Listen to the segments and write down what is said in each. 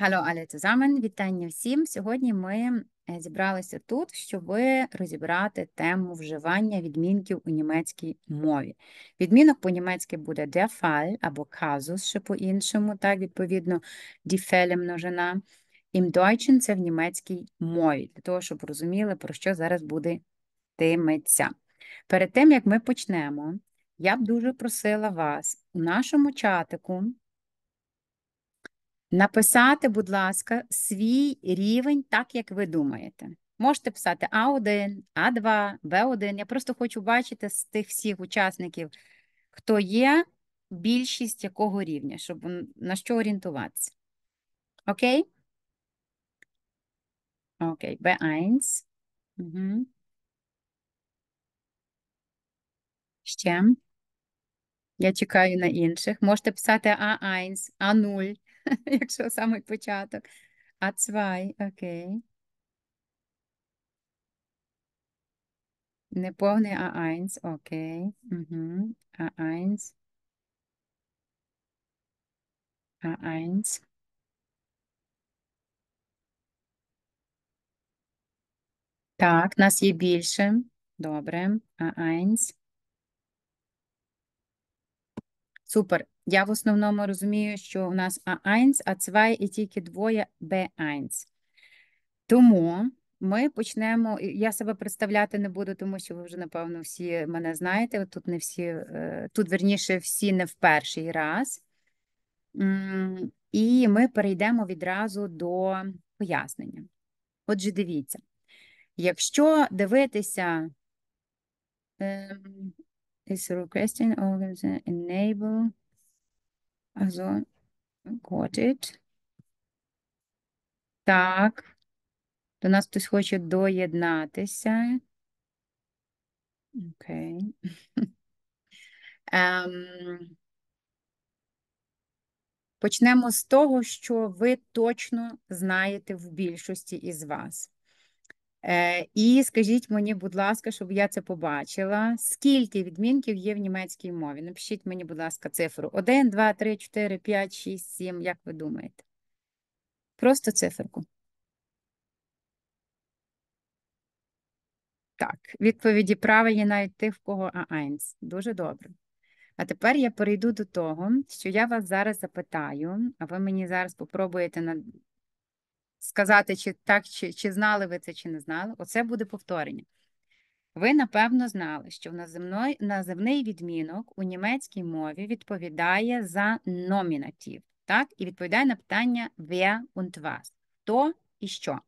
Hallo alle zusammen, вітання всім. Сьогодні ми е, зібралися тут, щоб розібрати тему вживання відмінків у німецькій мові. Відмінок по-німецьки буде der Fall або Kasus, ще по-іншому, так, відповідно, die Fälle множина. Im Deutschen це в німецькій мові, для того, щоб розуміли, про що зараз буде йтиметься. Перед тим, як ми почнемо, я б дуже просила вас у нашому чатику написати, будь ласка, свій рівень, так як ви думаєте. Можете писати А1, А2, Б1. Я просто хочу бачити з тих всіх учасників, хто є, більшість якого рівня, щоб на що орієнтуватися. Окей? Окей, Б1. Угу. Ще. Я чекаю на інших. Можете писати А1, А0, якщо самий початок. А2, окей. Неповний А1, окей. Угу. А1. А1. Так, нас є більше. Добре. А1. Супер. Я в основному розумію, що у нас А1, А2 і тільки двоє Б1. Тому ми почнемо. Я себе представляти не буду, тому що ви вже, напевно, всі мене знаєте. Тут не всі, е, тут верніше всі не в перший раз. І ми перейдемо відразу до пояснення. Отже, дивіться, якщо дивитися. Ем, is requesting enable. Also, got it. Так. До нас хтось хоче доєднатися. Окей. Ем, Почнемо з того, що ви точно знаєте в більшості із вас. Е, І скажіть мені, будь ласка, щоб я це побачила. Скільки відмінків є в німецькій мові? Напишіть мені, будь ласка, цифру. 1, 2, 3, 4, 5, 6, 7. Як ви думаєте? Просто циферку. Так, відповіді правильні навіть тих, в кого А1. Дуже добре. А тепер я перейду до того, що я вас зараз запитаю, а ви мені зараз попробуєте. Сказати, чи так, чи, чи знали ви це, чи не знали. Оце буде повторення. Ви, напевно, знали, що наземний, наземний відмінок у німецькій мові відповідає за номінатив, так? І відповідає на питання wer und was. Хто і що.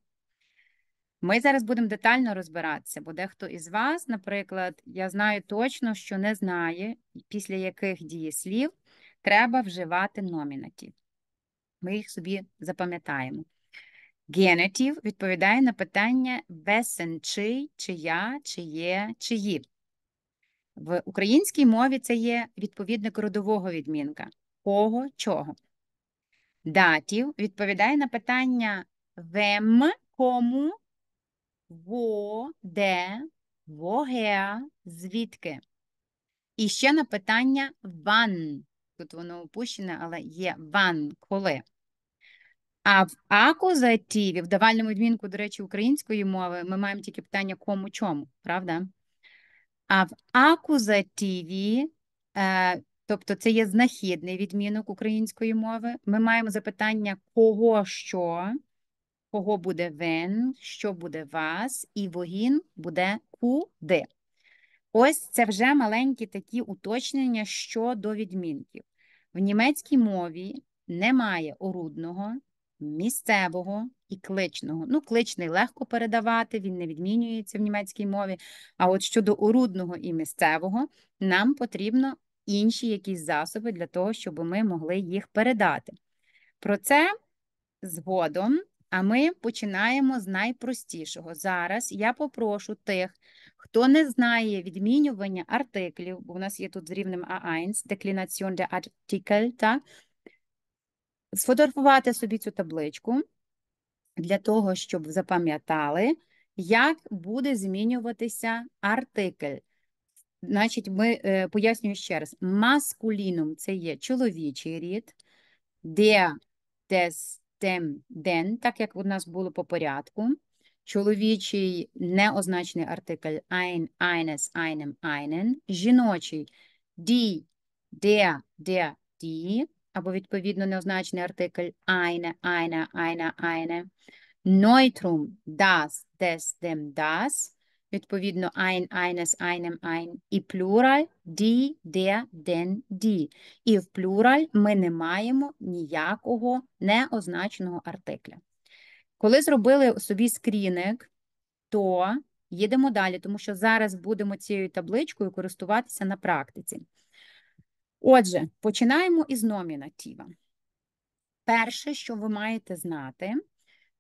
Ми зараз будемо детально розбиратися, бо дехто із вас, наприклад, я знаю точно, що не знає, після яких дієслів треба вживати номінатив. Ми їх собі запам'ятаємо. Генетив відповідає на питання весен чий, чия, чиє, чиї. В українській мові це є відповідник родового відмінка. Кого, чого. Датів відповідає на питання вем, кому, во, де, woher, звідки. І ще на питання ван. Тут воно опущене, але є ван, коли. А в акузативі, в давальному відмінку, до речі, української мови, ми маємо тільки питання кому чому, правда? А в акузативі, е, тобто це є знахідний відмінок української мови, ми маємо запитання кого що, кого буде вен, що буде вас, і вогін буде куди. Ось це вже маленькі такі уточнення щодо відмінків. В німецькій мові немає орудного, місцевого і кличного. Ну, кличний легко передавати, він не відмінюється в німецькій мові. А от щодо орудного і місцевого, нам потрібно інші якісь засоби для того, щоб ми могли їх передати. Про це згодом. А ми починаємо з найпростішого. Зараз я попрошу тих, хто не знає відмінювання артиклів, бо у нас є тут з рівнем А1, деклінаціон де артикль, так? Сфотографувати собі цю табличку для того, щоб запам'ятали, як буде змінюватися артикль. Значить, ми е, пояснюю ще раз: маскулінум це є чоловічий рід, der, des, dem, den, так як у нас було по порядку. Чоловічий неозначений артикль ein, eines, einem, einen. Жіночий die, der, der, die. Або відповідно неозначений артикль eine, eine, eine, eine. Neutrum das, des, dem, das. Відповідно, ein, eines, einem, ein. І плюраль die, der, den, die. І в плюраль ми не маємо ніякого неозначеного артикля. Коли зробили собі скріник, то їдемо далі, тому що зараз будемо цією табличкою користуватися на практиці. Отже, починаємо із номінатива. Перше, що ви маєте знати,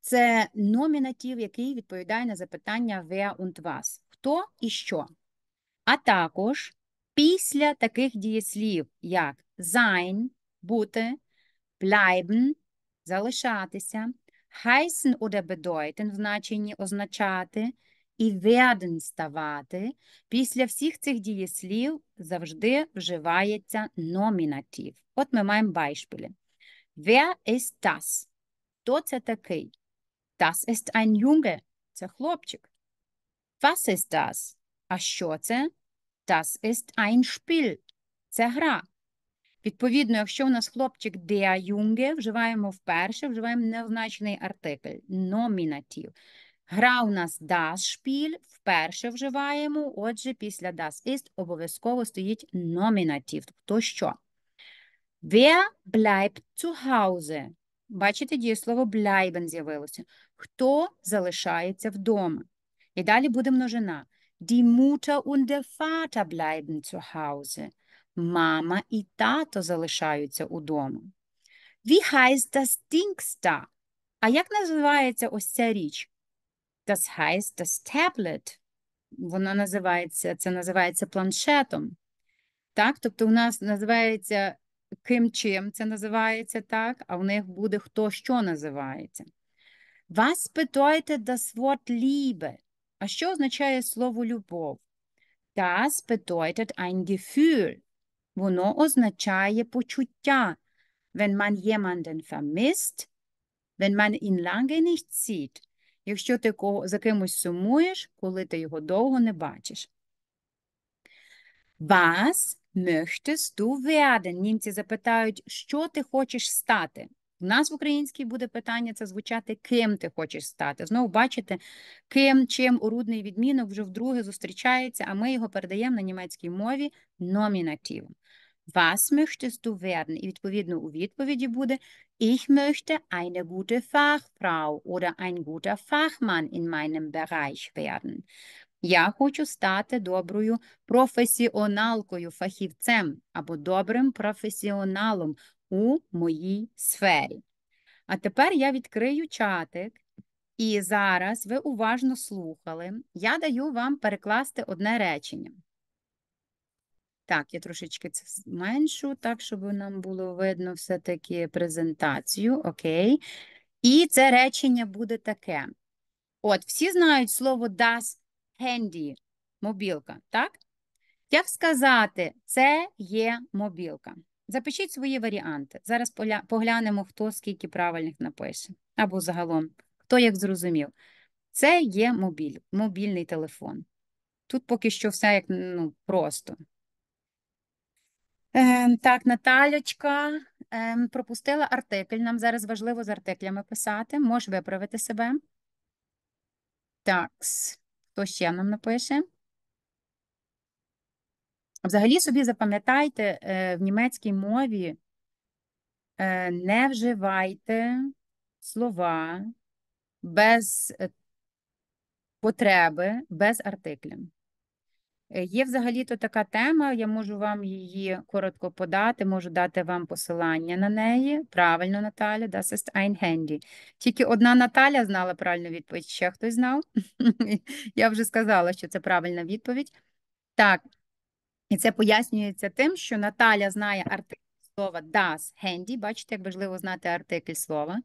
це номінатив, який відповідає на запитання wer und was. Хто і що. А також після таких дієслів, як sein, бути, bleiben, залишатися, heißen oder bedeuten в значенні означати, і werden ставати, після всіх цих дієслів завжди вживається номінатив. От ми маємо байшпілі. Wer ist das? Хто це такий? Das ist ein Junge. Це хлопчик. Was ist das? А що це? Das ist ein Spiel. Це гра. Відповідно, якщо у нас хлопчик der Junge, вживаємо вперше, вживаємо неозначений артикль, номінатив. Гра у нас das Spiel, вперше вживаємо, отже, після das ist обов'язково стоїть номінатив. Хто що? Wer bleibt zu Hause? Бачите, дієслово bleiben з'явилося. Хто залишається вдома? І далі буде множина. Die Mutter und der Vater bleiben zu Hause. Мама і тато залишаються удома. Wie heißt das Dings da? А як називається ось ця річ? Das heißt das Tablet. Воно називається, це називається планшетом. Так, тобто у нас називається ким чим це називається так, а в них буде хто що називається. Was bedeutet das Wort Liebe? А що означає слово любов? Das bedeutet ein Gefühl. Воно означає почуття. Wenn man jemanden vermisst, wenn man ihn lange nicht sieht. Якщо ти за кимось сумуєш, коли ти його довго не бачиш. Was möchtest du werden? Німці запитають, що ти хочеш стати? У нас в українській буде питання це звучати, ким ти хочеш стати. Знову бачите, ким, чим орудний відмінок вже вдруге зустрічається, а ми його передаємо на німецькій мові номінативом. Was möchtest du werden? І відповідно у відповіді буде Ich möchte eine gute Fachfrau oder ein guter Fachmann in meinem Bereich werden. Я хочу стати доброю професіоналкою, фахівцем або добрим професіоналом у моїй сфері. А тепер я відкрию чатик, і зараз ви уважно слухали. Я даю вам перекласти одне речення. Так, я трошечки це зменшу, так, щоб нам було видно все-таки презентацію. Окей. І це речення буде таке. От, всі знають слово das Handy, мобілка, так? Як сказати, це є мобілка. Запишіть свої варіанти. Зараз поглянемо, хто скільки правильних напише. Або загалом, хто як зрозумів. Це є мобіль, мобільний телефон. Тут поки що все як ну, просто. Е, так, Наталечка е, пропустила артикль. Нам зараз важливо з артиклями писати. Можеш виправити себе. Так, хто ще нам напише? Взагалі собі запам'ятайте, е, в німецькій мові е, не вживайте слова без е, потреби, без артикля. Є взагалі-то така тема, я можу вам її коротко подати, можу дати вам посилання на неї. Правильно, Наталя, das ist ein Handy. Тільки одна Наталя знала правильну відповідь, ще хтось знав? Я вже сказала, що це правильна відповідь. Так, і це пояснюється тим, що Наталя знає артикль слова das Handy. Бачите, як важливо знати артикль слова.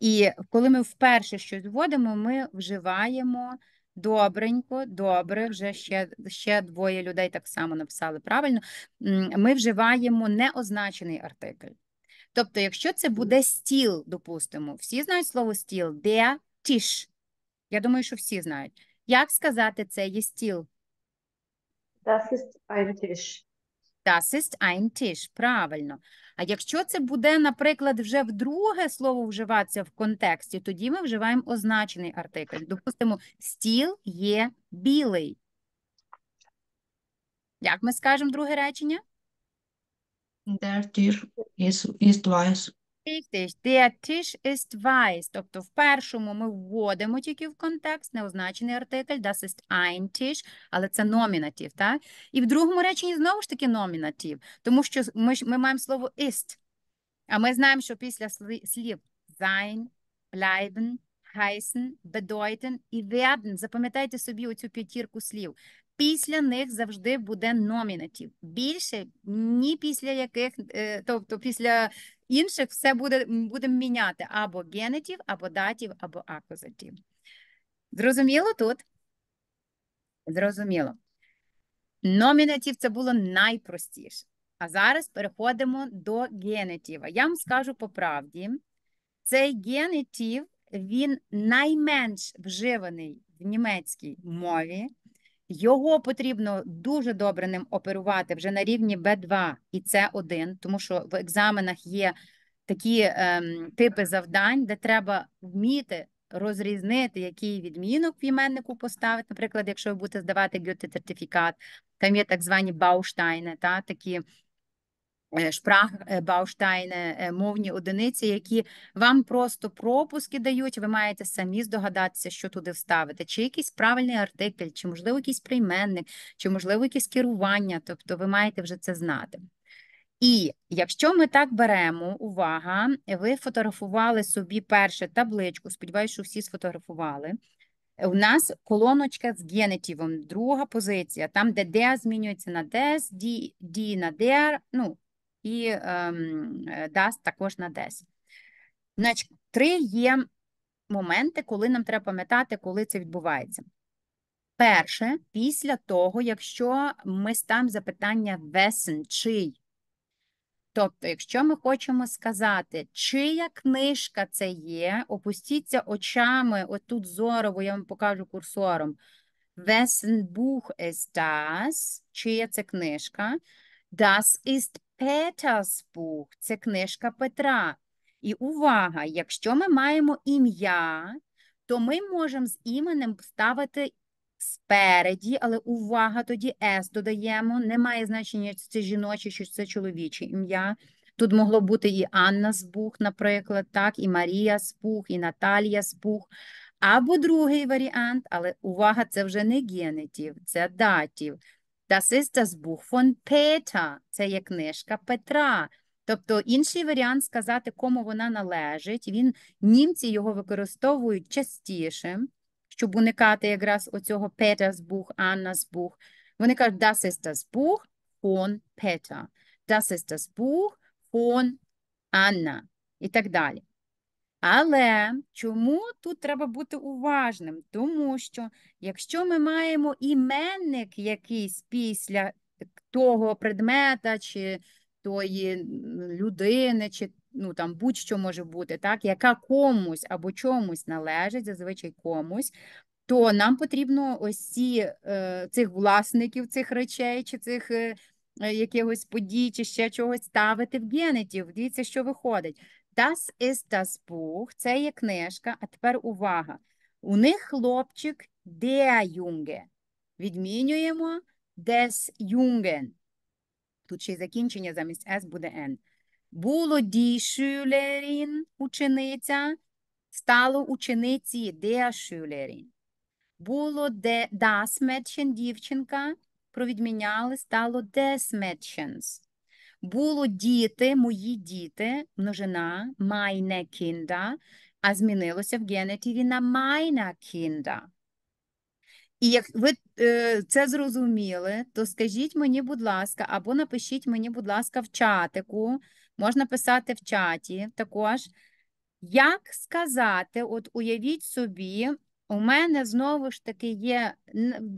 І коли ми вперше щось вводимо, ми вживаємо. Добренько, добре, вже ще ще двоє людей так само написали правильно. Ми вживаємо неозначений артикль. Тобто, якщо це буде стіл, допустимо, всі знають слово стіл, де тіш. Я думаю, що всі знають. Як сказати це є стіл? Das ist ein Tisch. Das ist ein Tisch, правильно. А якщо це буде, наприклад, вже вдруге слово вживатися в контексті, тоді ми вживаємо означений артикль. Допустимо, стіл є білий. Як ми скажемо друге речення? Der Tisch ist, ist weiß. Richtig, der Tisch ist weiß. Тобто в першому ми вводимо тільки в контекст, неозначений артикль, das ist ein Tisch, але це номінатив, так? І в другому реченні знову ж таки номінатив, тому що ми, ми маємо слово ist. А ми знаємо, що після слів sein, bleiben, heißen, bedeuten і werden, запам'ятайте собі оцю п'ятірку слів. Після них завжди буде номінатив. Більше ні після яких, е, тобто після інших все буде, будемо міняти або генетив, або датів, або акузатив. Зрозуміло тут? Зрозуміло. Номінатив це було найпростіше. А зараз переходимо до генетива. Я вам скажу по правді, цей генетив, він найменш вживаний в німецькій мові. Його потрібно дуже добре ним оперувати вже на рівні Б2 і С1, тому що в екзаменах є такі ем, типи завдань, де треба вміти розрізнити, який відмінок в іменнику поставити. Наприклад, якщо ви будете здавати гюте-сертифікат, там є так звані бауштайни, та, такі е, шпрах е, е, мовні одиниці, які вам просто пропуски дають, ви маєте самі здогадатися, що туди вставити, чи якийсь правильний артикль, чи, можливо, якийсь прийменник, чи, можливо, якесь керування, тобто ви маєте вже це знати. І якщо ми так беремо, увага, ви фотографували собі перше табличку, сподіваюся, що всі сфотографували. У нас колоночка з генетивом, друга позиція, там, де der змінюється на des, die, die на der, ну, і ем, das також на des. Значить, три є моменти, коли нам треба пам'ятати, коли це відбувається. Перше, після того, якщо ми ставимо запитання wessen, чий. Тобто, якщо ми хочемо сказати, чия книжка це є, опустіться очами, отут зорово, я вам покажу курсором. Wessen Buch ist das? Чия це книжка? Das ist Peters Buch. Це книжка Петра. І увага, якщо ми маємо ім'я, то ми можемо з іменем ставити спереді, але увага, тоді S додаємо. Немає значення, чи це жіноче, чи це чоловіче ім'я. Тут могло бути і Анна Спух, наприклад, так, і Марія Спух, і Наталія Спух. Або другий варіант, але увага, це вже не генетив, це датів. Das ist das Buch von Peter. Це є книжка Петра. Тобто інший варіант сказати, кому вона належить. Він, німці його використовують частіше, щоб уникати якраз оцього Buch, Anna's Buch. Вони кажуть, das ist das Buch von Peter. Das ist das Buch von Anna. І так далі. Але чому тут треба бути уважним? Тому що якщо ми маємо іменник якийсь після того предмета чи тої людини, чи ну там будь-що може бути, так, яка комусь або чомусь належить, зазвичай комусь, то нам потрібно ось ці, е, цих власників цих речей чи цих е, е, якихось подій, чи ще чогось ставити в генетів. Дивіться, що виходить. Das ist das Buch, це є книжка, а тепер увага. У них хлопчик der Junge. Відмінюємо des Jungen. Тут ще й закінчення замість S буде N. Було die Schülerin, учениця, стало учениці der Schülerin. Було de, das Mädchen, дівчинка, провідміняли, стало des Mädchens. Було діти, мої діти, множина, meine Kinder, а змінилося в генетиві на meine Kinder. І як ви е, це зрозуміли, то скажіть мені, будь ласка, або напишіть мені, будь ласка, в чатику, можна писати в чаті також. Як сказати, от уявіть собі, у мене знову ж таки є,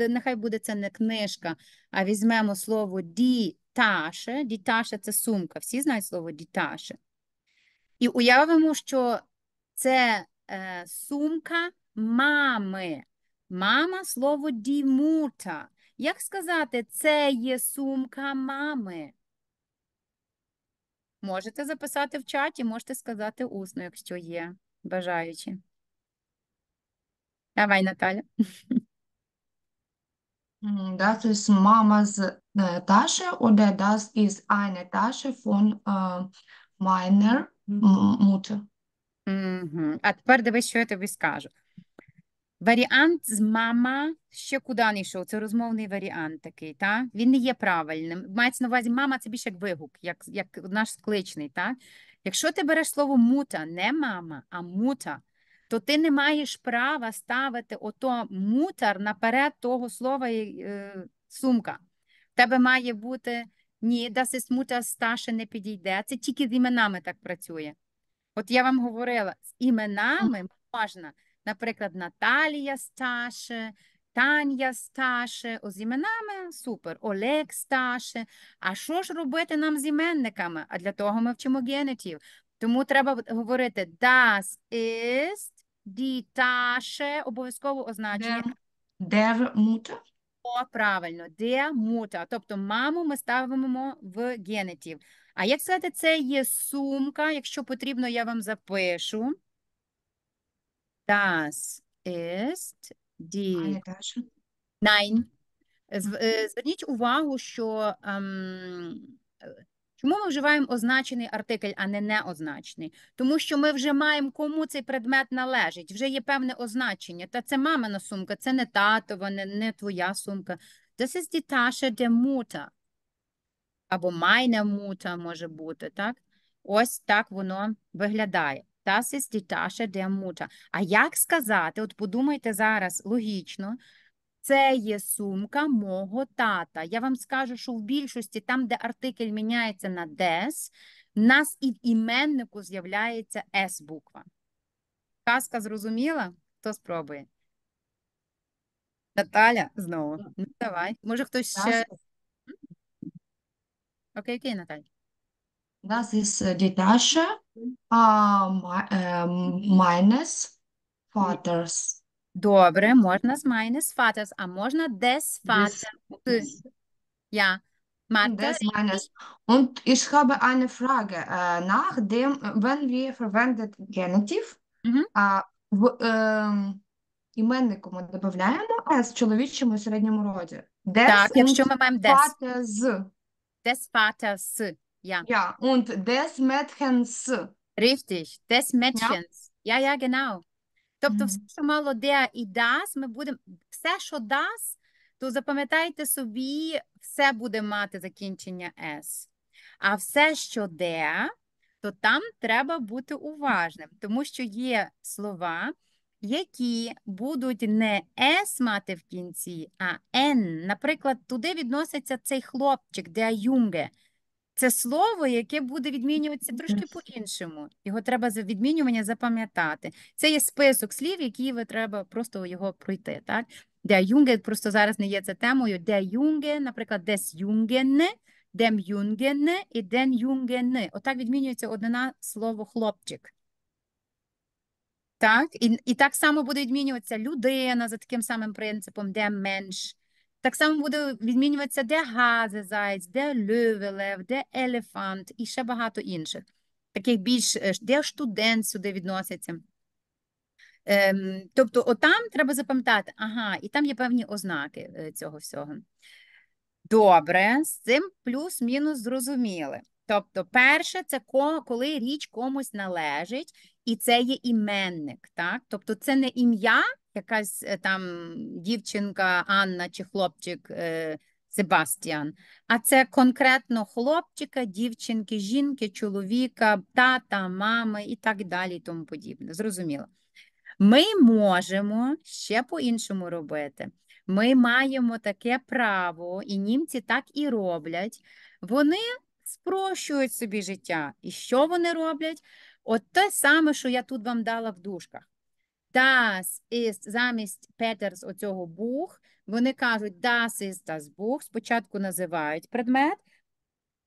нехай буде це не книжка, а візьмемо слово «die Tasche». «Die Tasche» – це сумка. Всі знають слово «die Tasche». І уявимо, що це е, сумка мами. Мама слово дімута. Як сказати, це є сумка мами? Можете записати в чаті, можете сказати усно, якщо є бажаючі. Давай, Наталя. Das ist Mamas äh, Tasche oder das ist eine Tasche von äh, meiner M- Mutter. Угу. А тепер дивись, що я тобі скажу. Варіант з мама ще куди не йшов. Це розмовний варіант такий, так? Він не є правильним. Мається на увазі мама це більше як вигук, як, як наш скличний, так? Якщо ти береш слово мута, не мама, а мута, то ти не маєш права ставити ото мутар наперед того слова е, сумка. В тебе має бути ні, ist Mutter Сташе не підійде. Це тільки з іменами так працює. От я вам говорила, з іменами можна, наприклад, Наталія Сташе, Таня Сташе, о, з іменами супер, Олег Сташе. А що ж робити нам з іменниками? А для того ми вчимо генетів. Тому треба говорити das ist Tasche, обов'язково означення. Der, Mutter. О, правильно, der Mutter. Тобто маму ми ставимо в генетів. А як сказати, це є сумка, якщо потрібно, я вам запишу. Das ist die... Nein. Зверніть увагу, що ем, чому ми вживаємо означений артикль, а не неозначений? Тому що ми вже маємо, кому цей предмет належить. Вже є певне означення. Та це мамина сумка, це не татова, не, не твоя сумка. Das ist die Tasche der Mutter. Або meine Mutter може бути, так? Ось так воно виглядає. Das ist die Tasche der Mutter. А як сказати, от подумайте зараз логічно, це є сумка мого тата. Я вам скажу, що в більшості, там, де артикль міняється на des, в нас і в іменнику з'являється S буква. Казка зрозуміла? Хто спробує? Наталя знову. Ну, давай. Може, хтось ще. Окей, окей, Наталя. das ist die Tasche meines Vaters. Добре, можна з meines Vaters, а можна des Vaters. des. Мати. des meines. Und ich habe eine Frage. Äh, nach dem, äh, wenn wir verwendet Genitiv, Мгм. а в ем, іменнику ми додаємо «с» в чоловічому і середньому роді. Des Так, якщо ми маємо des. Vaters. Des Vaters. Ja. Ja, und des Mädchens. Richtig, des Mädchens. Ja, ja, genau. Тобто, все, що мало де і das, ми будемо все, що das, то запам'ятайте собі, все буде мати закінчення s. А все, що де, то там треба бути уважним, тому що є слова, які будуть не s мати в кінці, а n. Наприклад, туди відноситься цей хлопчик, der Junge. Це слово, яке буде відмінюватися трошки по-іншому. Його треба за відмінювання запам'ятати. Це є список слів, які ви треба просто його пройти. Так? Der Junge просто зараз не є це темою. Der Junge, наприклад, des Jungen, dem Jungen і den Jungen. Отак відмінюється одна слово хлопчик. Так? І, і так само буде відмінюватися людина за таким самим принципом, der Mensch. Так само буде відмінюватися де газезайць, де львелев, де елефант і ще багато інших. Таких більш, е, де студент сюди відноситься. Ем, тобто, отам треба запам'ятати, ага, і там є певні ознаки е, цього всього. Добре, з цим плюс-мінус зрозуміли. Тобто, перше, це ко- коли річ комусь належить, і це є іменник, так? Тобто, це не ім'я, якась е, там дівчинка Анна чи хлопчик е, Себастьян, а це конкретно хлопчика, дівчинки, жінки, чоловіка, тата, мами і так далі, і тому подібне. Зрозуміло. Ми можемо ще по-іншому робити. Ми маємо таке право, і німці так і роблять. Вони спрощують собі життя. І що вони роблять? От те саме, що я тут вам дала в дужках. Das ist замість Петерс оцього Бух, вони кажуть das ist das Buch, спочатку називають предмет,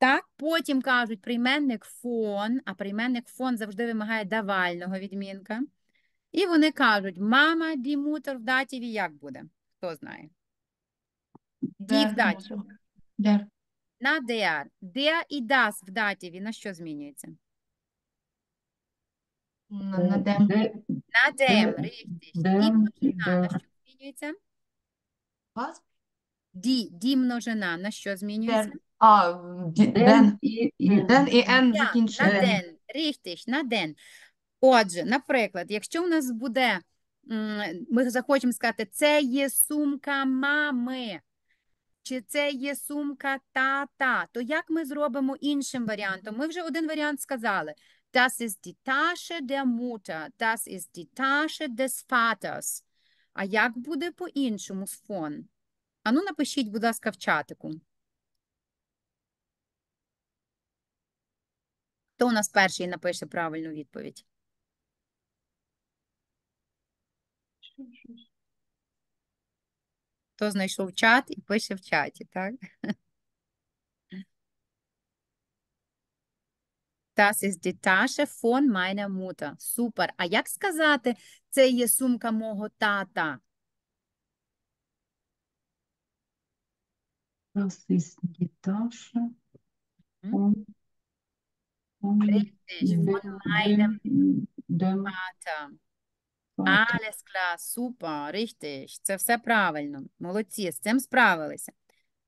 Так, потім кажуть прийменник фон, а прийменник фон завжди вимагає давального відмінка. І вони кажуть, мама, Mutter в датіві як буде? Хто знає? Die в датіві. Der. На der. Der і das в датіві на що змінюється? На, на dem. Де, На dem, Де- richtig. де І множина на де. що змінюється? Was? Die, die множина на що змінюється? Der. А, ді- Den den. і, і Den і N Я, на ден, richtig, на ден. Отже, наприклад, якщо в нас буде, м, ми захочемо сказати, це є сумка мами, чи це є сумка тата, то як ми зробимо іншим варіантом? Ми вже один варіант сказали. Das ist die Tasche der Mutter, das ist die Tasche des Vaters. А як буде по-іншому з фон? Ану, напишіть, будь ласка, в чатику. Хто у нас перший напише правильну відповідь? Хто знайшов чат і пише в чаті, так? Das ist die Tasche von meiner Mutter. Супер. А як сказати, це є сумка мого тата? Das ist die Tasche Hm? von, von Richtig, von dem, meinem dem, Vater. Alles klar, супер, richtig. Це все правильно. Молодці, з цим справилися.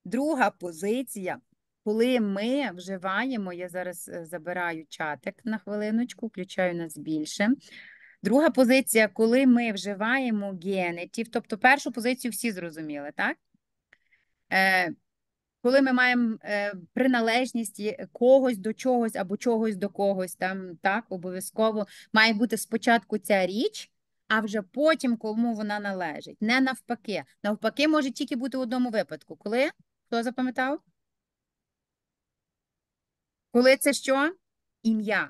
Друга позиція, коли ми вживаємо, я зараз е, забираю чатик на хвилиночку, включаю нас більше. Друга позиція, коли ми вживаємо генетів, тобто першу позицію всі зрозуміли, так? Е, коли ми маємо е, приналежність когось до чогось або чогось до когось, там так обов'язково має бути спочатку ця річ, а вже потім кому вона належить. Не навпаки. Навпаки, може тільки бути в одному випадку. Коли? Хто запам'ятав? Коли це що? Ім'я.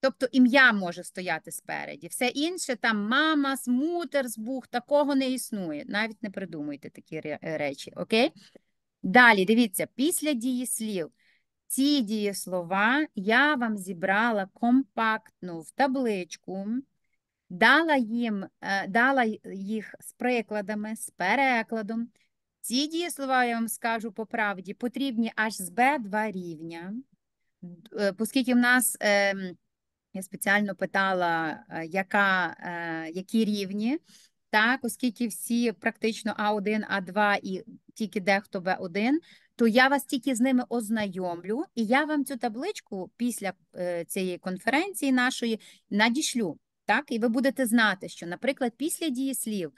Тобто ім'я може стояти спереді. Все інше там мама, смутер, збух, такого не існує. Навіть не придумуйте такі речі, окей? Далі, дивіться, після дієслів. Ці дієслова я вам зібрала компактно в табличку, дала їм, е, дала їх з прикладами, з перекладом. Ці дієслова, я вам скажу по правді, потрібні аж з Б2 рівня, оскільки в нас, ем, я спеціально питала, е, яка, е, які рівні, так, оскільки всі практично А1, А2 і тільки дехто Б1, то я вас тільки з ними ознайомлю, і я вам цю табличку після е, цієї конференції нашої надішлю. Так, і ви будете знати, що, наприклад, після дієслів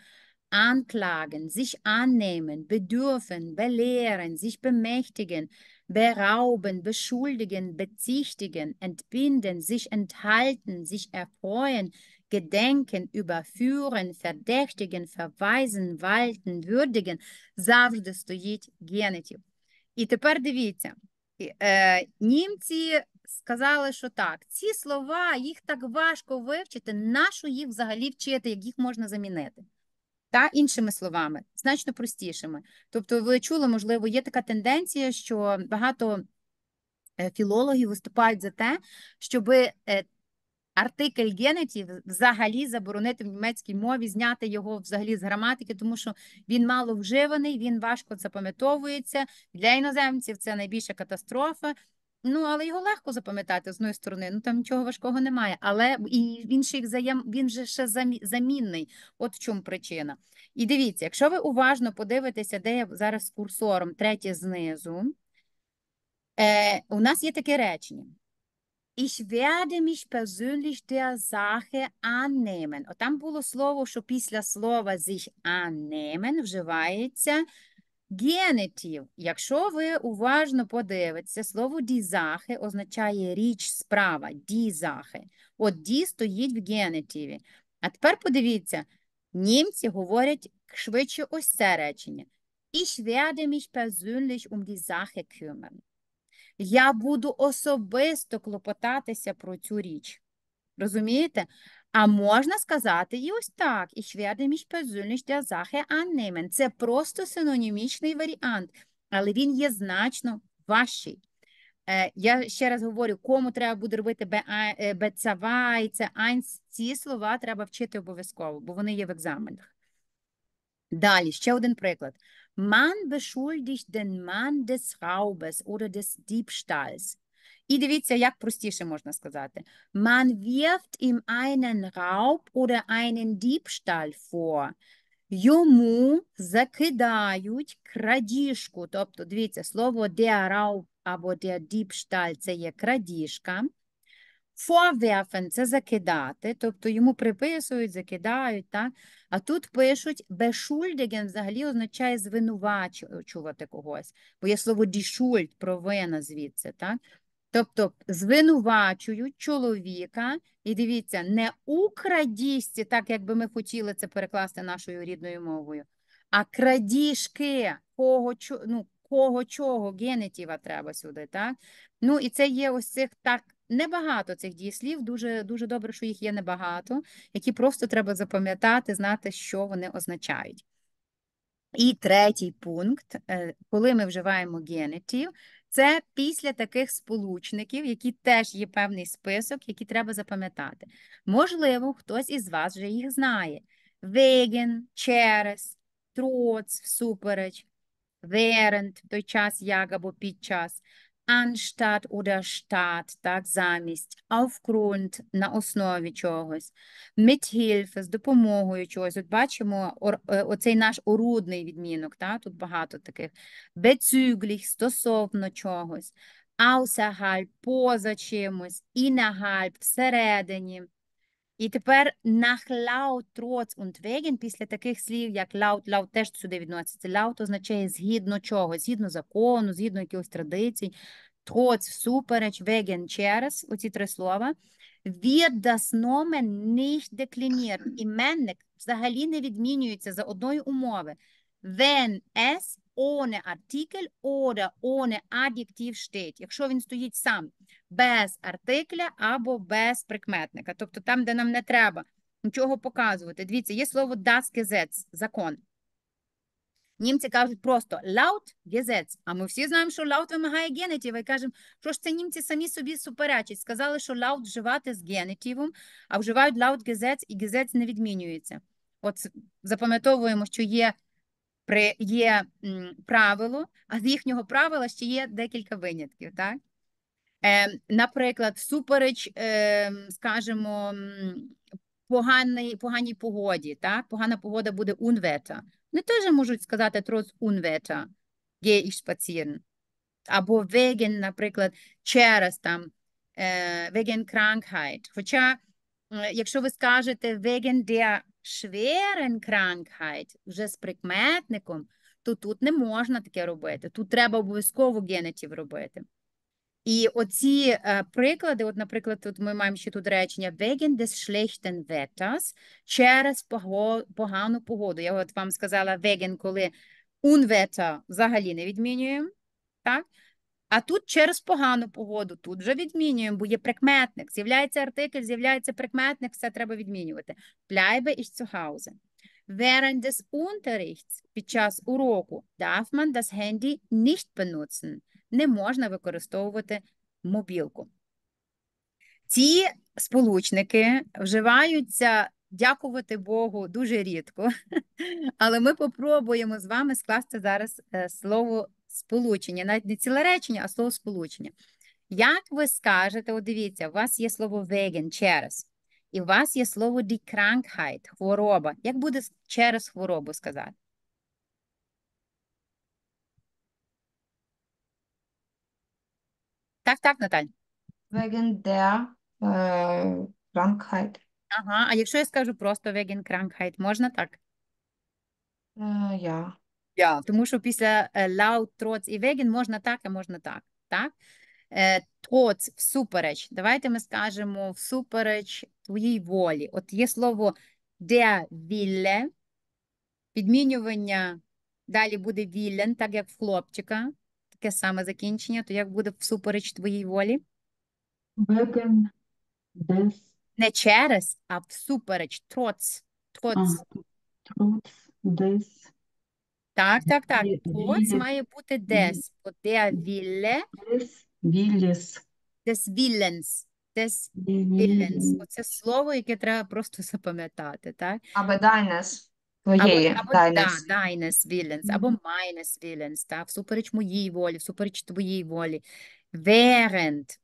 anklagen, sich annehmen, bedürfen, belehren, sich bemächtigen, berauben, beschuldigen, bezichtigen, entbinden, sich enthalten, sich erfreuen, gedenken, überführen, verdächtigen, verweisen, walten, würdigen, завжди стоїть генетів. І тепер дивіться, і, е, німці сказали, що так, ці слова, їх так важко вивчити, нащо їх взагалі вчити, як їх можна замінити? Та іншими словами, значно простішими. Тобто, ви чули, можливо, є така тенденція, що багато е, філологів виступають за те, щоб артикль генетів взагалі заборонити в німецькій мові, зняти його взагалі з граматики, тому що він мало вживаний, він важко запам'ятовується. Для іноземців це найбільша катастрофа. Ну, але його легко запам'ятати з одної сторони. Ну там нічого важкого немає. Але і він ще взаєм, він же ще замінний. От в чому причина. І дивіться, якщо ви уважно подивитеся, де я зараз з курсором, третє знизу, е, у нас є таке речення. Ich werde mich persönlich der Sache annehmen. Там було слово, що після слова sich annehmen вживається генетив. Якщо ви уважно подивитеся, слово Sache означає річ, справа, Sache. От die стоїть в генетиві. А тепер подивіться, німці говорять швидше ось це речення. Ich werde mich persönlich um die Sache kümmern. Я буду особисто клопотатися про цю річ. Розумієте? А можна сказати і ось так. Ich werde mich persönlich der Sache annehmen. Це просто синонімічний варіант, але він є значно важчий. Е, Я ще раз говорю, кому треба буде робити B zwei, C eins, ці слова треба вчити обов'язково, бо вони є в екзаменах. Далі, ще один приклад. Man beschuldigt den Mann des Raubes oder des Diebstahls. І дивіться, як простіше можна сказати. Man wirft ihm einen Raub oder einen Diebstahl vor. Йому закидають крадіжку. Тобто, дивіться, слово der Raub або der Diebstahl – це є крадіжка. Vorwerfen – це закидати, тобто йому приписують, закидають, так? А тут пишуть beschuldigen взагалі означає звинувачувати когось, бо є слово die Schuld, провина звідси, так? Тобто звинувачують чоловіка, і дивіться, не у крадіжці, так як би ми хотіли це перекласти нашою рідною мовою, а крадіжки, кого, ну, кого чого, генетива треба сюди, так? Ну і це є ось цих так небагато цих дієслів, дуже, дуже добре, що їх є небагато, які просто треба запам'ятати, знати, що вони означають. І третій пункт, е, коли ми вживаємо генетив, це після таких сполучників, які теж є певний список, які треба запам'ятати. Можливо, хтось із вас вже їх знає. Wegen, через, троц, всупереч, верент в той час, як або під час, anstatt oder statt, так, замість, aufgrund, на основі чогось, mithilfe, з допомогою чогось. От бачимо ор- е, оцей наш орудний відмінок, так, тут багато таких, bezüglich, стосовно чогось, außerhalb, поза чимось, innerhalb, всередині. І тепер laut, trotz und після таких слів, як laut, laut теж сюди відноситься. Laut означає згідно чого, згідно закону, згідно якихось традицій. Trotz, всупереч, wegen, через, оці три слова. Wird das Nomen nicht. Іменник взагалі не відмінюється за одної умови. Wenn es ohne Artikel oder ohne Adjektiv steht. Якщо він стоїть сам без артикля або без прикметника. Тобто там, де нам не треба нічого показувати. Дивіться, є слово das Gesetz, закон. Німці кажуть просто laut Gesetz, а ми всі знаємо, що laut вимагає генетива, і кажемо, що ж це німці самі собі суперечать. Сказали, що laut вживати з генетивом, а вживають laut Gesetz, і Gesetz не відмінюється. От запам'ятовуємо, що є, при, є правило, а з їхнього правила ще є декілька винятків, так? Е, наприклад, всупереч, е, скажімо, м, поганій, погоді, так? Погана погода буде unwetter. Вони теж можуть сказати trotz unwetter, gehe ich spazieren. Або wegen, наприклад, через там, е, wegen Krankheit. Хоча, якщо ви скажете wegen der schweren Krankheit, вже з прикметником, то тут не можна таке робити. Тут треба обов'язково генетив робити. І оці е, приклади, от, наприклад, тут ми маємо ще тут речення wegen des schlechten Wetters, через погану погоду. Я от вам сказала wegen, коли unwetter взагалі не відмінюємо, так? А тут через погану погоду, тут вже відмінюємо, бо є прикметник. З'являється артикль, з'являється прикметник, все треба відмінювати. Bleibe ich zu Hause. Während des Unterrichts, під час уроку, darf man das Handy nicht benutzen. Не можна використовувати мобілку. Ці сполучники вживаються, дякувати Богу, дуже рідко, але ми попробуємо з вами скласти зараз е, слово сполучення, навіть не ціле речення, а слово сполучення. Як ви скажете, от дивіться, у вас є слово wegen, через, і у вас є слово die Krankheit, хвороба. Як буде через хворобу сказати? Так, так, Наталь. Wegen der äh, Krankheit. Ага, а якщо я скажу просто wegen Krankheit, можна так? Äh, ja. Ja. Тому що після е, laut, trotz і wegen можна так, а можна так. Так? Е, Trotz, всупереч. Давайте ми скажемо всупереч твоїй волі. От є слово der Wille, підмінювання, далі буде willen, так як в хлопчика, таке саме закінчення, то як буде всупереч твоїй волі? Wegen des, Не через, а всупереч, а, trotz. trotz des, Так, так, так. Ві- має бути der Wille des Willis. Des Willens. Des Willens. Оце слово, яке треба просто запам'ятати, так? Або. Або, Твоєї, або да, deines. deines Willens, або meines Willens, так? Всупереч моїй волі, всупереч твоїй волі. Während.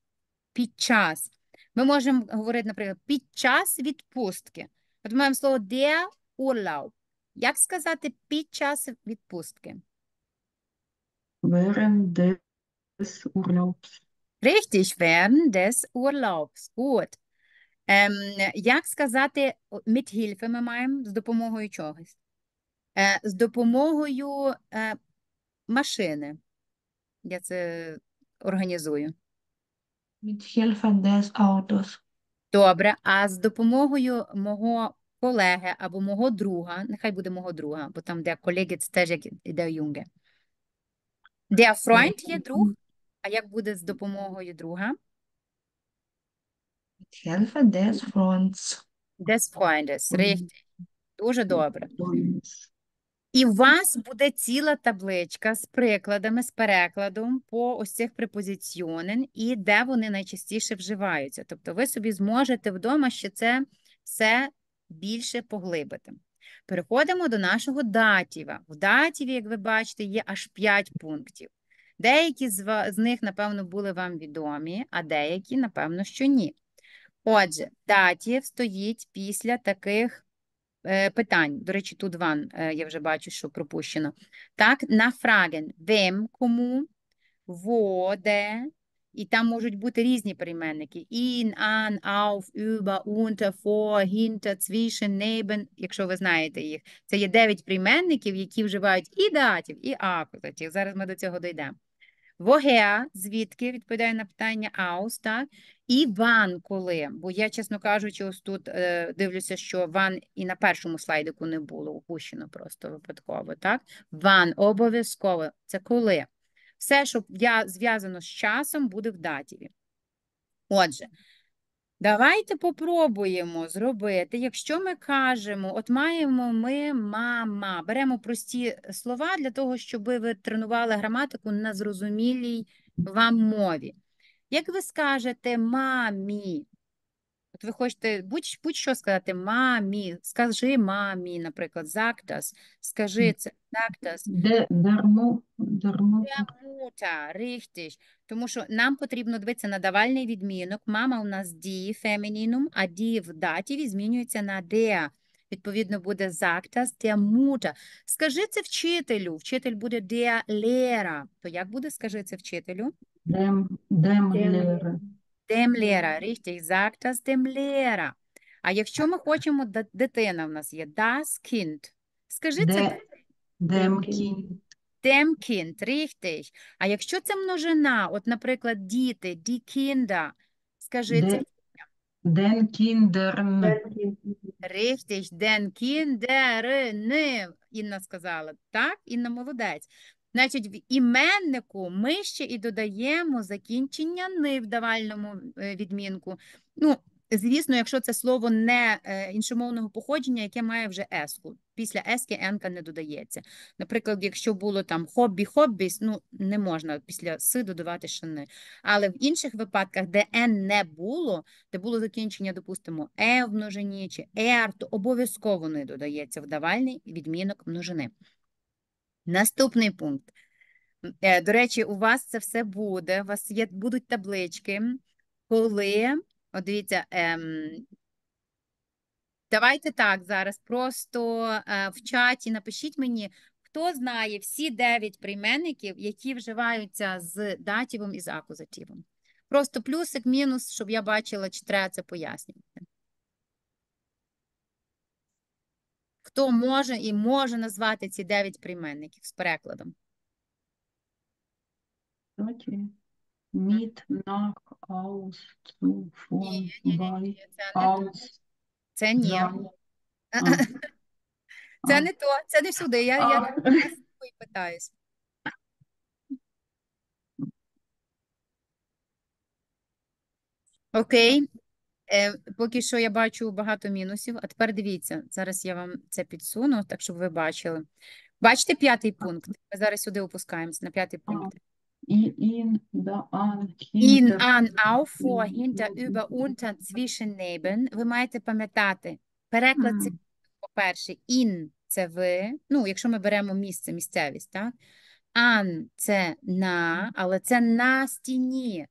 Під час. Ми можемо говорити, наприклад, під час відпустки. От маємо слово der Urlaub. Як сказати під час відпустки? Während des Urlaubs. Richtig, während des Urlaubs. Gut. Ем, як сказати о, mit Hilfe ми маємо з допомогою чогось? Е, з допомогою е, машини. Я це організую. Mit Hilfe des Autos. Добре, а з допомогою мого колеги або мого друга, нехай буде мого друга, бо там де колеги це теж як іде юнге. Der Freund є друг, а як буде з допомогою друга? Mit des Freunds. Des Freundes, richtig. Дуже добре. І у вас буде ціла табличка з прикладами, з перекладом по ось цих препозиціонен і де вони найчастіше вживаються. Тобто ви собі зможете вдома ще це все більше поглибити. Переходимо до нашого датіва. В датіві, як ви бачите, є аж 5 пунктів. Деякі з, них, напевно, були вам відомі, а деякі, напевно, що ні. Отже, датів стоїть після таких е, питань. До речі, тут ван, е, я вже бачу, що пропущено. Так, на фраген. Вем, кому, во, де. І там можуть бути різні прийменники. In, an, auf, über, unter, vor, hinter, zwischen, neben, якщо ви знаєте їх. Це є дев'ять прийменників, які вживають і датів, і акузатів. Зараз ми до цього дійдемо. Woher, звідки, відповідає на питання aus, так? І ван коли, бо я, чесно кажучи, ось тут е, дивлюся, що ван і на першому слайдику не було, упущено просто випадково, так? Ван обов'язково, це коли. Все, що я зв'язано з часом, буде в датіві. Отже, давайте попробуємо зробити, якщо ми кажемо, от маємо ми мама, беремо прості слова для того, щоб ви тренували граматику на зрозумілій вам мові. Як ви скажете мамі? От ви хочете будь- будь-що сказати мамі, скажи мамі, наприклад, зактас, скажи це, зактас. Der, Mu- der Mutter. Тому що нам потрібно дивитися на давальний відмінок. Мама у нас ді фемінінум, а ді в датіві змінюється на der. Відповідно, буде зактас Mutter. Скажи це вчителю. Вчитель буде der Lehrer. То як буде скажи це вчителю? Dem, dem Dem Lehrer. Dem Lehrer, richtig, sagt das dem Lehrer. А якщо ми хочемо, да- дитина в нас є, das Kind. Скажи це Де- Dem Kind. Dem Kind, richtig. А якщо це множина, от, наприклад, діти, die Kinder, скажи це, De, den Kindern. richtig, den Kindern, Інна сказала, так? Інна молодець. Значить, в іменнику ми ще і додаємо закінчення «ни» в давальному е, відмінку. Ну, звісно, якщо це слово не е, іншомовного походження, яке має вже еску. Після ески енка не додається. Наприклад, якщо було там хобі, хоббіс, ну не можна після си додавати ще «ни». Але в інших випадках, де ен не було, де було закінчення, допустимо, е в множині чи ер, то обов'язково не додається в давальний відмінок множини. Наступний пункт. Е, До речі, у вас це все буде. У вас є, будуть таблички, коли, от дивіться, ем, давайте так зараз просто е, в чаті напишіть мені, хто знає всі дев'ять прийменників, які вживаються з датівом і з акузативом. Просто плюсик, мінус, щоб я бачила, чи треба це пояснювати. Хто може і може назвати ці дев'ять прийменників з перекладом? Це не Це ні. Це не то, це не сюди. Я, я питаюсь. Окей. Е, поки що я бачу багато мінусів, а тепер дивіться, зараз я вам це підсуну, так щоб ви бачили. Бачите п'ятий пункт? Ми зараз сюди опускаємося на п'ятий пункт. I, in, da, an, In, hinter. an, auf, vor, hinter, über, unter, zwischen, neben. Ви маєте пам'ятати. Переклад це, по-перше, in – це ви. Ну, якщо ми беремо місце, місцевість, так? An – це на, але це на стіні.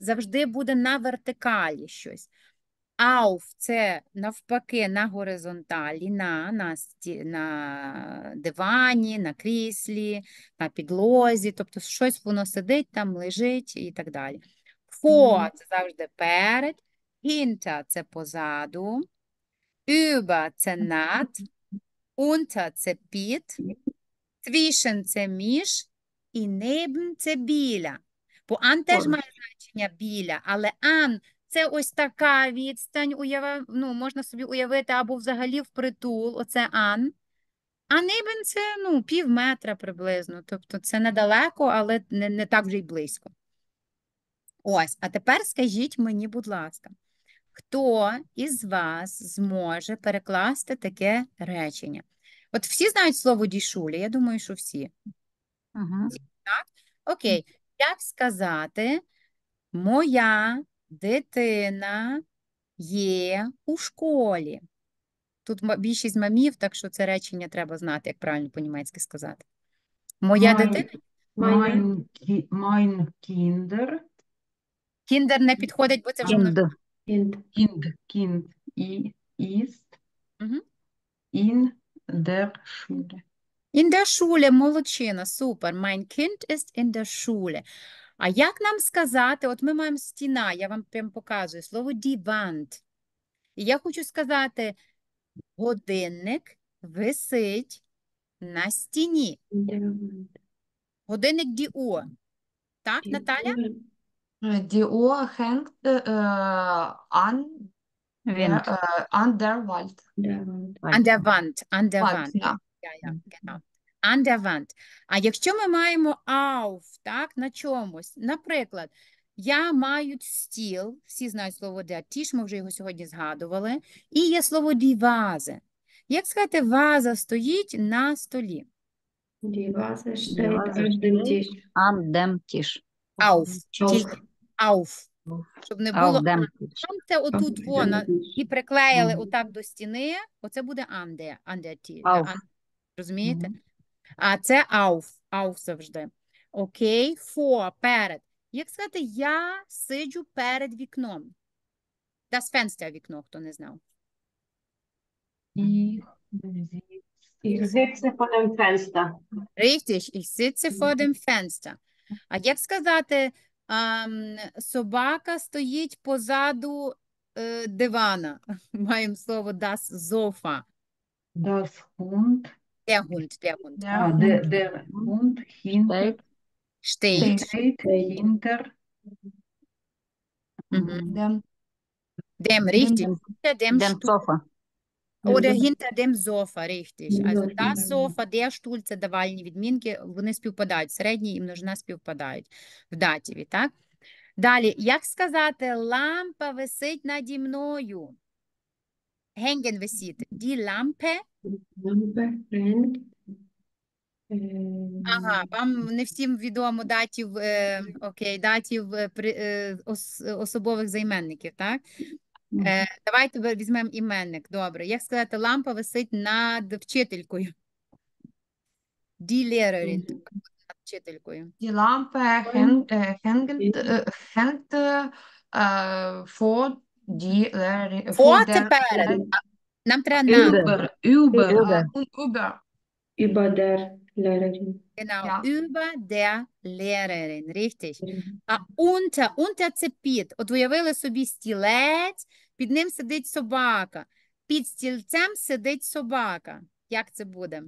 Завжди буде на вертикалі щось. Auf – це навпаки на горизонталі, на, на, на дивані, на кріслі, на підлозі, тобто щось воно сидить там, лежить і так далі. Vor – це завжди перед, hinter – це позаду, über – це над, unter – це під, zwischen – це між, і neben – це біля. Бо an теж має значення біля, але an – це ось така відстань, уява, ну, можна собі уявити, або взагалі впритул, оце an. А neben – це, ну, пів метра приблизно, тобто це недалеко, але не, не так вже й близько. Ось, а тепер скажіть мені, будь ласка, хто із вас зможе перекласти таке речення? От всі знають слово дішулі, я думаю, що всі. Окей, як сказати, моя дитина є у школі? Тут більшість мамів, так що це речення треба знати, як правильно по-німецьки сказати. Моя Mein- дитина, Mein, mein Kinder, кіндер не підходить, бо це вже Kind. Kind, Kind i, ist Мгм. in der Schule. In der Schule, молодчина, супер. Mein Kind ist in der Schule. А як нам сказати, от ми маємо стіна, я вам прям показую, слово Wand. І я хочу сказати, годинник висить на стіні. Годинник Uhr. Так, Наталя? Wald. Der Wand. An der Wand, an der Wand, Wand. ja. Я, genau. An der Wand. А якщо ми маємо auf, так, на чомусь, наприклад, я маю стіл, всі знають слово der Tisch, ми вже його сьогодні згадували, і є слово die Vase. Як сказати, ваза стоїть на столі? Die Vase steht auf dem Tisch. An dem Tisch. Auf, Auf. тільки auf, щоб не було. Там це отут вона, і приклеїли отак до стіни, оце буде Tisch. Auf. an- Розумієте? А це auf, auf завжди. Окей, for, перед. Як сказати, я сиджу перед вікном. Das Fenster вікно, хто не знав. Ich sitze vor dem Fenster. Richtig, ich sitze vor dem Fenster. А як сказати, собака стоїть позаду е, дивана. Маємо слово das Sofa. das Hund, Der Hund, der Hund. Der ah, der, Hund. der Hund hinter, Steht. Steht. steht hinter Mhm. Dem, Dem, richtig. Dem- Hinter dem Dem Stuhl. Sofa. Oder hinter dem Sofa, richtig. Also Sofa, das да. Sofa, der Stuhl – це давальні відмінки, вони співпадають. Середній і множина співпадають в датіві, так? Далі, як сказати, лампа висить наді мною. Hängen висіти. Die Lampe. Lampe. Ähm, Ага, вам не всім відомо датів, е, окей, датів е, при, е, ос, особових займенників, так? Е, давайте візьмемо іменник, добре. Як сказати, лампа висить над вчителькою. Die Lehrerin, над вчителькою. die Lampe hängt, hängt, hängt vor die Lehrerin, це der Нам треба über, über, Über. äh, über. Über der Lehrerin. Genau, Ja. über der Lehrerin, richtig. А unter, unter це під. От уявили собі стілець, під ним сидить собака. Під стільцем сидить собака. Як це буде?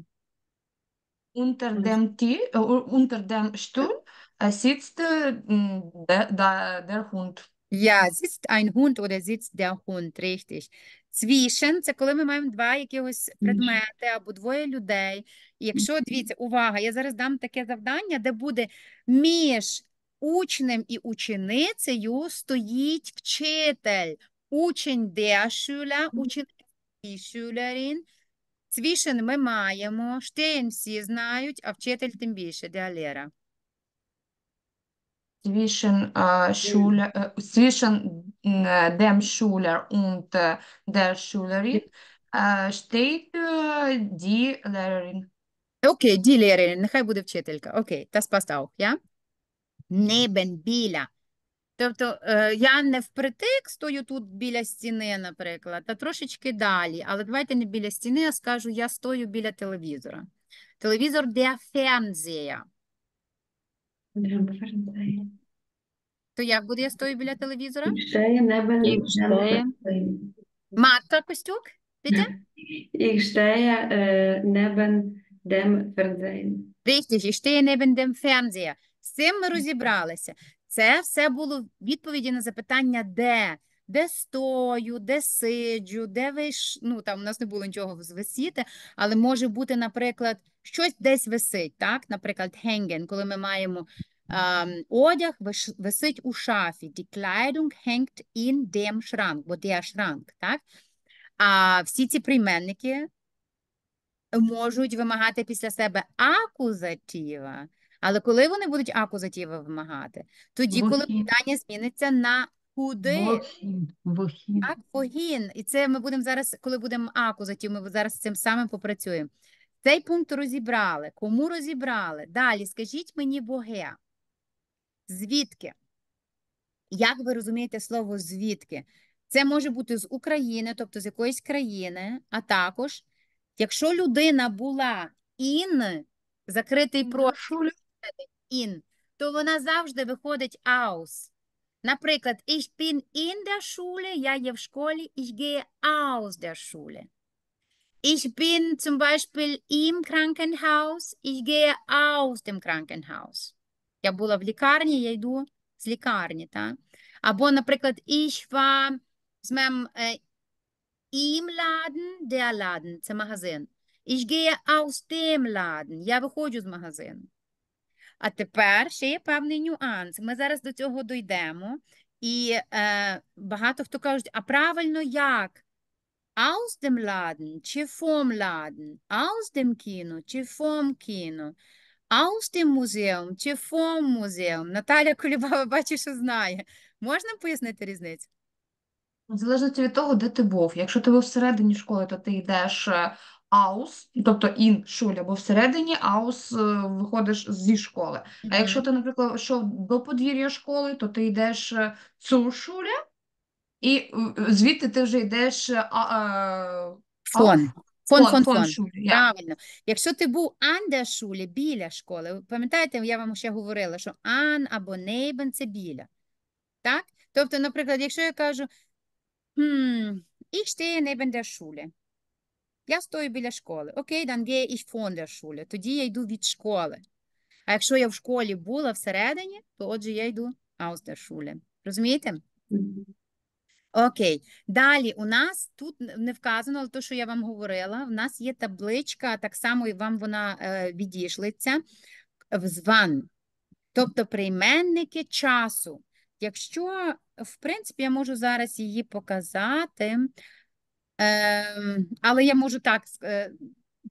Unter dem Tisch, äh, unter dem Stuhl äh, sitzt äh, der, der, der Hund. Ja, sitzt ein Hund oder sitzt der Hund, richtig. Zwischen – це коли ми маємо два якихось предмети або двоє людей. І якщо, дивіться, увага, я зараз дам таке завдання, де буде між учнем і ученицею стоїть вчитель. Учень der Schüler, учениця die Schülerin. Zwischen ми маємо, stehen всі знають, а вчитель тим більше, der Lehrer. Zwischen, äh, Schule, äh, zwischen äh, dem Schüler und äh, der Schülerin äh, steht äh, die Lehrerin. Окей, die Lehrerin, нехай буде вчителька. Окей, das passt auch, ja? Neben, біля. Тобто е, я не впритик стою тут біля стіни, наприклад, а трошечки далі. Але давайте не біля стіни, а скажу, я стою біля телевізора. Телевізор der Fernseher. То як буде я стою біля телевізора? Neben stehe. Матка Костюк? Bitte? Ich stehe äh, neben dem Fernsehen. Richtig, ich stehe neben dem Fernseher. З цим ми розібралися. Це все було відповіді на запитання де. Де стою, де сиджу, де виш... Ну, там у нас не було нічого висіти, але може бути, наприклад, щось десь висить, так? Наприклад, hängen, коли ми маємо ем, одяг, виш- висить у шафі. Die Kleidung hängt in dem Schrank, бо der Schrank, так? А всі ці прийменники можуть вимагати після себе акузатива. Але коли вони будуть акузатива вимагати? Тоді, коли питання зміниться на куди. Вохін. Вохін. Так, вогін. І це ми будемо зараз, коли будемо акузатив, ми зараз з цим самим попрацюємо. Цей пункт розібрали. Кому розібрали? Далі, скажіть мені боге. Звідки? Як ви розумієте слово звідки? Це може бути з України, тобто з якоїсь країни, а також, якщо людина була in, закритий простір, in, то вона завжди виходить aus. Наприклад, ich bin in der Schule, я є в школі, ich gehe aus der Schule. Ich bin zum Beispiel im Krankenhaus, ich gehe aus dem Krankenhaus. Я була в лікарні, я йду з лікарні, так? Або, наприклад, ich war, візьмем, е, im Laden, der Laden, це магазин. Ich gehe aus dem Laden, я виходжу з магазину. А тепер ще є певний нюанс. Ми зараз до цього дійдемо. І е, багато хто кажуть, а правильно як? Aus dem Laden чи vom Laden? Aus dem Kino чи vom Kino? Aus dem Museum чи vom Museum? Наталя Колібава, бачу, що знає. Можна пояснити різницю? В залежності від того, де ти був. Якщо ти був всередині школи, то ти йдеш е, aus, тобто in Schule, або всередині aus е, виходиш зі школи. А якщо ти, наприклад, йшов до подвір'я школи, то ти йдеш е, zur Schule, і е, звідти ти вже йдеш е, а, е, Фон. Фон, фон, фон. Schule, ja. Правильно. Якщо ти був an der Schule, біля школи, ви пам'ятаєте, я вам ще говорила, що an або neben – це біля. Так? Тобто, наприклад, якщо я кажу, hmm, ich stehe neben der Schule. Я стою біля школи. Окей, dann gehe ich von der Schule. Тоді я йду від школи. А якщо я в школі була всередині, то отже я йду aus der Schule. Розумієте? Окей. Далі у нас тут не вказано, але то, що я вам говорила, в нас є табличка, так само і вам вона е, відійшлиться, в зван, тобто прийменники часу. Якщо, в принципі, я можу зараз її показати, ем, але я можу так, е,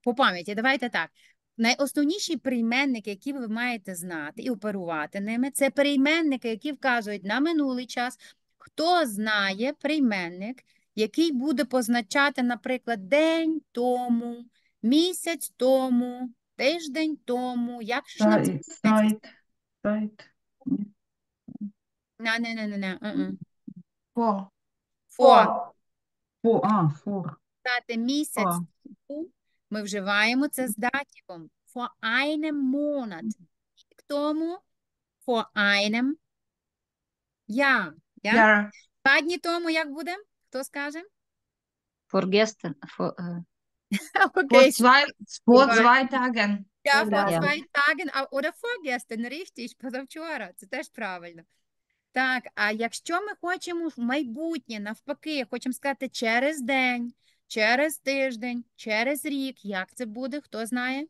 по пам'яті, давайте так. Найосновніші прийменники, які ви маєте знати і оперувати ними, це прийменники, які вказують на минулий час. Хто знає прийменник, який буде позначати, наприклад, день тому, місяць тому, тиждень тому, як ж на це? Сайт. Seit. Seit. Не, не, не, не, не. м-м. Vor. Vor. Vo, а, vor. Сказати місяць тому ми вживаємо це з датівом. Vor einem Monat. Рік тому for einem. Я? Ja. Два дні тому як буде? Хто скаже? Äh, Vor Окей. zwei, vor Zwei. zwei Tagen. Ja, vor zwei Tagen, oder vorgestern, richtig, позавчора, це теж правильно. Так, а якщо ми хочемо в майбутнє, навпаки, хочемо сказати через день, через тиждень, через рік, як це буде, хто знає?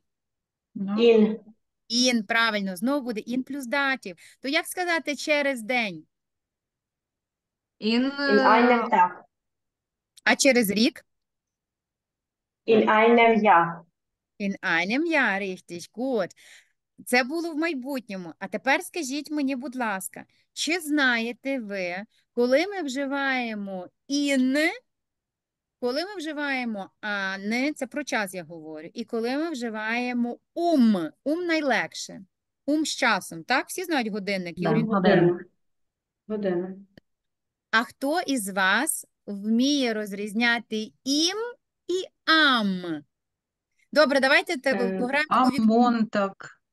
Ну, In. Ін, правильно, знову буде ін плюс датів. То як сказати через день? In, In einem Tag. А через рік? In einem Jahr. In einem Jahr, richtig, gut. Це було в майбутньому. А тепер скажіть мені, будь ласка, чи знаєте ви, коли ми вживаємо ін, коли ми вживаємо ан, це про час я говорю, і коли ми вживаємо ум, ум найлегше, ум з часом, так? Всі знають годинник Да. Година. А хто із вас вміє розрізняти ім і ам? Добре, давайте те- Е, пограємо таку від...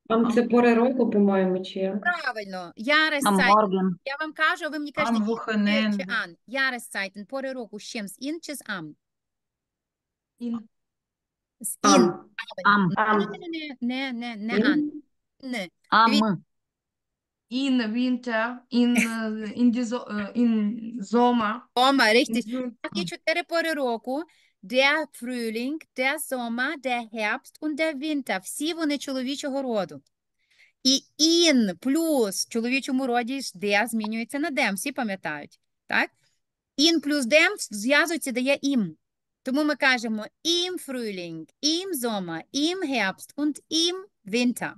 Вам це пори року, по-моєму, чи як? Правильно. Ярес Am Morgen. Я вам кажу, а ви мені кажете, ін чи Амвухененде. ан. Ярес Zeiten, пори року, з чим? З ін чи з ам? In, З ін. Ам. Am. Ам. Не, не, не, не ан. Ін. Не. Am. in winter, in, uh, in, the, zo- uh, in summer, Ома, in richtig. Є чотири пори року. Der Frühling, der Sommer, der Herbst und der Winter. Всі вони чоловічого роду. І in плюс чоловічому роді der змінюється на dem. Всі пам'ятають, так? In плюс dem зв'язується, дає im. Тому ми кажемо im Frühling, im Sommer, im Herbst und im Winter.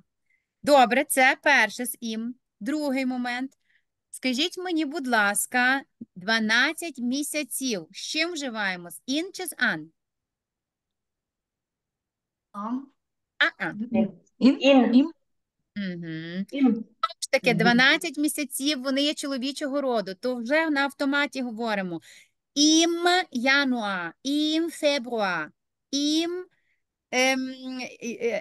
Добре, це перше з im. Другий момент. Скажіть мені, будь ласка, 12 місяців. З чим вживаємо? З in чи з an? Am, А-а. Ін. Угу. Ін. ж таки, 12 місяців, вони є чоловічого роду, то вже на автоматі говоримо im Januar, im Februar, im ем,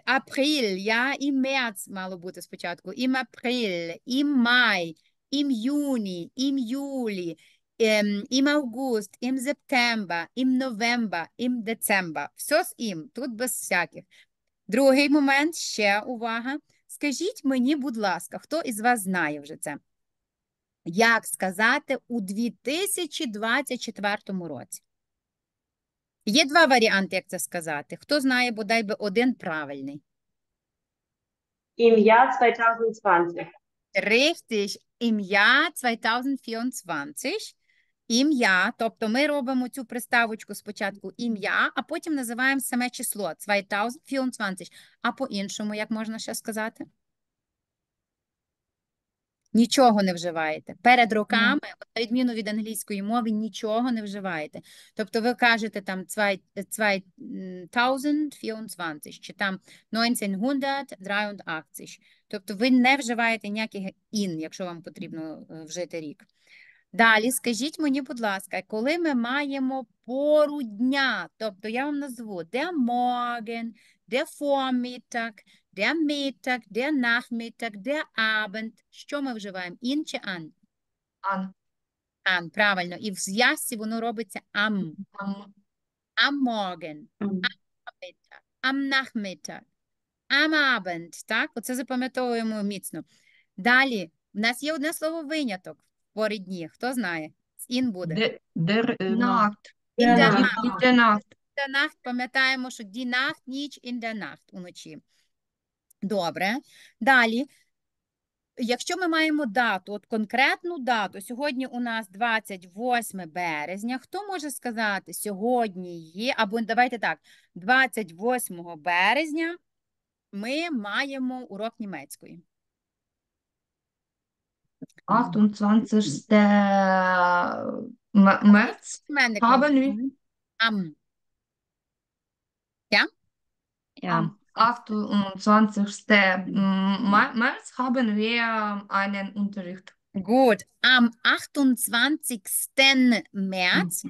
April, ja, im März мало бути спочатку, im April, im Mai, im Juni, im Juli, ем, im August, im September, im November, im Dezember. Все з im, тут без всяких. Другий момент, ще увага. Скажіть мені, будь ласка, хто із вас знає вже це? Як сказати у 2024 році? Є два варіанти, як це сказати. Хто знає бодай би один правильний? Im Jahr 2020. Richtig, ім'я 2024. Ім'я, тобто ми робимо цю приставочку спочатку ім'я, а потім називаємо саме число 2024. А по-іншому, як можна ще сказати? Нічого не вживаєте. Перед роками, от на відміну від англійської мови, нічого не вживаєте. Тобто ви кажете там 2024 чи там 1983. Тобто ви не вживаєте ніяких ін, якщо вам потрібно е, вжити рік. Далі, скажіть мені, будь ласка, коли ми маємо пору дня, тобто я вам назву der Morgen, der Vormittag, der Mittag, der Nachmittag, der Abend, що ми вживаємо? Ін чи ан? an, Ан, правильно. І в зв'язці воно робиться am. am, Am Morgen, Ам. Mittag, am Nachmittag, am Abend, так? Оце запам'ятовуємо міцно. Далі, в нас є одне слово виняток в порі дні. Хто знає? З ін буде. Де, дер, Nacht, In der Nacht. In der Nacht, der Nacht пам'ятаємо, що die Nacht, ніч in der Nacht уночі. Добре. Далі. Якщо ми маємо дату, от конкретну дату, сьогодні у нас 28 березня, хто може сказати, сьогодні є, або давайте так, 28 березня ми маємо урок німецької. 28. Mä- März haben wir Ам. Ja. am 28. Mä- März haben wir einen Unterricht. Gut, am 28. März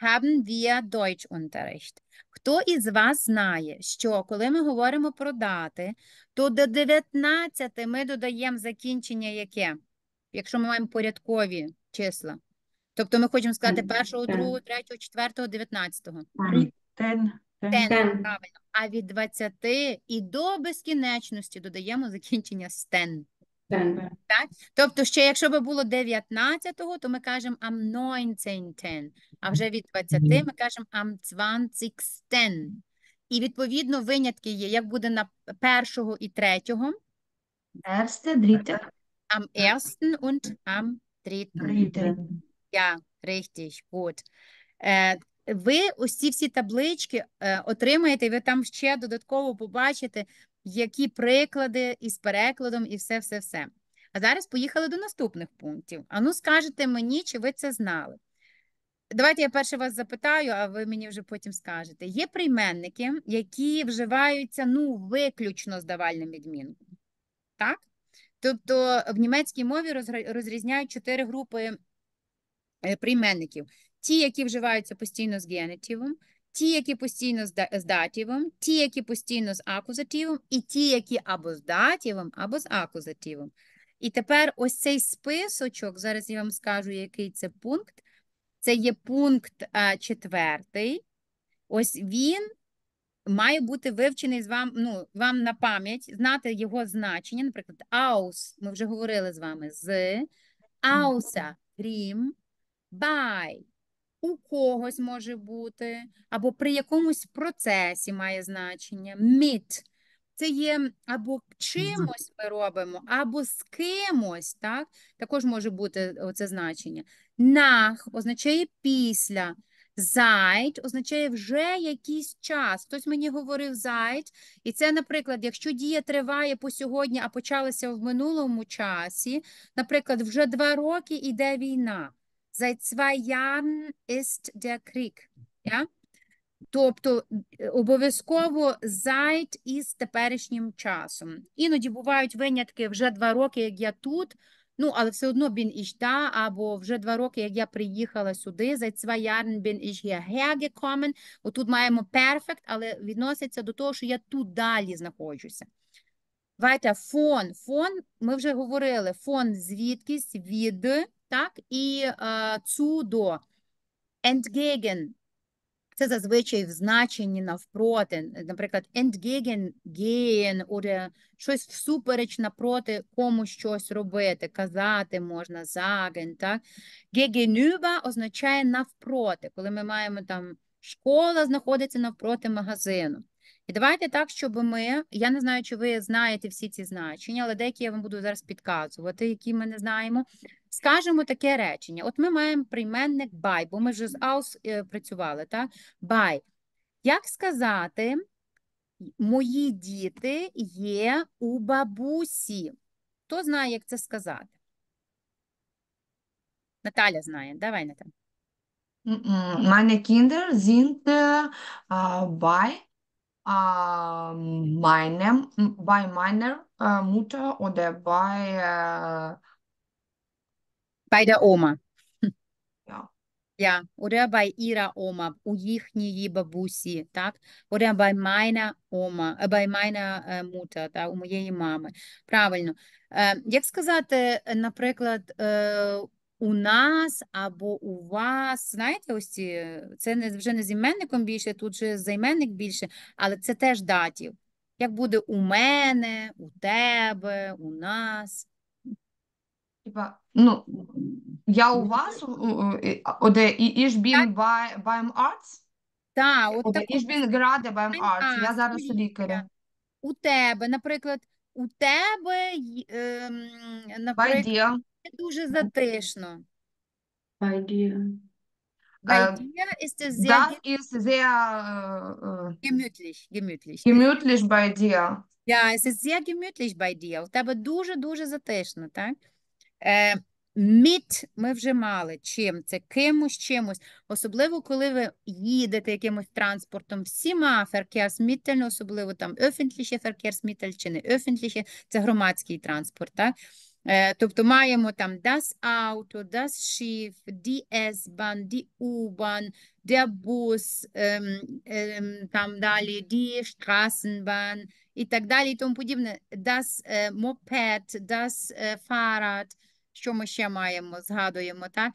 haben wir Deutschunterricht. Хто із вас знає, що коли ми говоримо про дати, то до 19 ми додаємо закінчення яке? Якщо ми маємо порядкові числа. Тобто ми хочемо сказати Ten, 1, ten. 2, 3, 4, 19. Тен, тен. Ten, Ten. правильно. А від 20 і до безкінечності додаємо закінчення стен. Ten. Тобто, ще якщо би було 19-го, то ми кажемо am 19. А вже від 20 ми кажемо am 20. І відповідно винятки є, як буде на першого і третього, Erste, dritte, am 1 und am 3. dritte. Ja, richtig, gut. Е, ви ці всі таблички е, отримаєте, і ви там ще додатково побачите які приклади із перекладом, і все, все, все. А зараз поїхали до наступних пунктів. А ну скажете мені, чи ви це знали? Давайте я перше вас запитаю, а ви мені вже потім скажете. Є прийменники, які вживаються ну, виключно з давальним відмінком. Так? Тобто в німецькій мові розрізняють чотири групи е, прийменників: ті, які вживаються постійно з генетивом, ті, які постійно з да- дативом, ті, які постійно з акузативом, і ті, які або з дативом, або з акузативом. І тепер ось цей списочок, зараз я вам скажу, який це пункт. Це є пункт а, четвертий. Ось він має бути вивчений з вам, ну, вам на пам'ять, знати його значення. Наприклад, aus, ми вже говорили з вами, з, außer, крім, by, у когось може бути, або при якомусь процесі має значення, mit. Це є або чимось ми робимо, або з кимось, так? Також може бути оце значення. Nach означає після. Seit означає вже якийсь час. Хтось мені говорив seit, і це, наприклад, якщо дія триває по сьогодні, а почалася в минулому часі, наприклад, вже два роки йде війна. Seit zwei Jahren ist der Krieg. Ja? Тобто е, обов'язково seit із теперішнім часом. Іноді бувають винятки вже два роки, як я тут, ну, але все одно bin ich або вже два роки, як я приїхала сюди, seit zwei Jahren bin ich hierher. Отут маємо perfect, але відноситься до того, що я тут далі знаходжуся. Weiter, фон. Фон, ми вже говорили, фон звідкись, від, так, і е, zu. Entgegen це зазвичай в значенні навпроти, наприклад, entgegen gehen, oder щось всупереч напроти комусь щось робити, казати можна, sagen, так? Gegenüber означає навпроти, коли ми маємо там школа знаходиться навпроти магазину. І давайте так, щоб ми, я не знаю, чи ви знаєте всі ці значення, але деякі я вам буду зараз підказувати, які ми не знаємо. Скажемо таке речення. От ми маємо прийменник by, бо ми вже з aus е, працювали, так? By. Як сказати, мої діти є у бабусі? Хто знає, як це сказати? Наталя знає. Давай, Наталя. Meine Kinder sind bei äh, meinem, bei meiner äh, Mutter oder bei Bei der Oma. Ja. Ja, oder bei ihrer Oma, у їхньої бабусі, так? Oder bei meiner Oma, е, bei meiner е, Mutter, так, у моєї мами. Правильно. Е, Як сказати, наприклад, е, у нас або у вас, знаєте, ось ці, це не, вже не з іменником більше, тут же займенник більше, але це теж датів. Як буде у мене, у тебе, у нас. Типа, ну, я у вас, у- і- bei, beim Arzt, Так, от beim Beim Arzt, я зараз у лікаря. у тебе, наприклад, у тебе, ем, наприклад, dir, дуже затишно. Dir. Bei Äh, dir ist es sehr das ge- ist sehr äh, gemütlich, gemütlich. gemütlich bei dir. Ja, es ist sehr gemütlich bei dir. У тебе дуже-дуже затишно, так? Е, mit ми вже мали. Чим? Це кимось, чимось. Особливо, коли ви їдете якимось транспортом, всіма Verkehrsmitteln, особливо там öffentliche Verkehrsmittel чи не öffentliche, це громадський транспорт, так? Е, тобто маємо там das Auto, das Schiff, die S-Bahn, die U-Bahn, der Bus, ем, ем, там далі die Straßenbahn і так далі, і тому подібне. Das е, Moped, das е, Fahrrad, що ми ще маємо, згадуємо, так?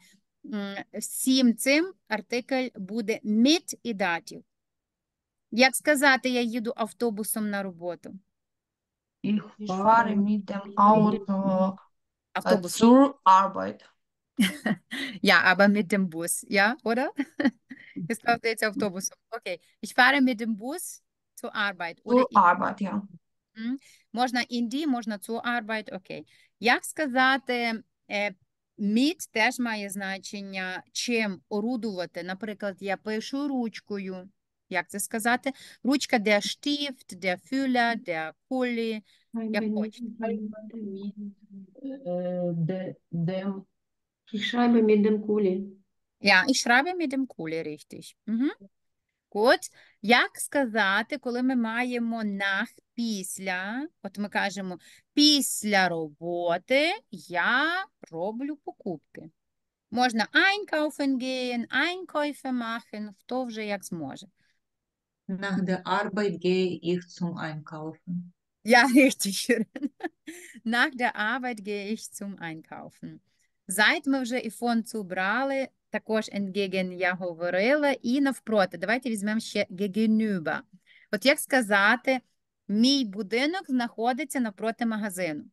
Всім цим артикль буде mit і датів. Як сказати, я їду автобусом на роботу? Ich Ich fahre mit dem Auto Автобус. zur Arbeit. Ja, aber mit dem Bus, ja, oder? Я сказала, здається, автобусом. Окей. Ich fahre mit dem Bus zur Arbeit. Oder Zur Arbeit, ja. Можна in die, можна zur Arbeit, окей. Як сказати, е, mit теж має значення чим орудувати. Наприклад, я пишу ручкою. Як це сказати? Ручка der Stift, der Füller, der Kuli. Schreibe Ja, nicht mit dem- Е, де, дем, Ich schreibe mit dem Kuli. Ja, ich schreibe mit dem Kuli, richtig. Угу. Gut. Як сказати, коли ми маємо nach після, от ми кажемо, після роботи я роблю покупки. Можна einkaufen gehen, Einkäufe machen, хто вже як зможе. Nach der Arbeit gehe ich zum Einkaufen. Ja, richtig. Nach der Arbeit gehe ich zum Einkaufen. Зайд ми вже і фон цю брали, також entgegen я говорила, і навпроти. Давайте візьмемо ще gegenüber. От як сказати, мій будинок знаходиться навпроти магазину.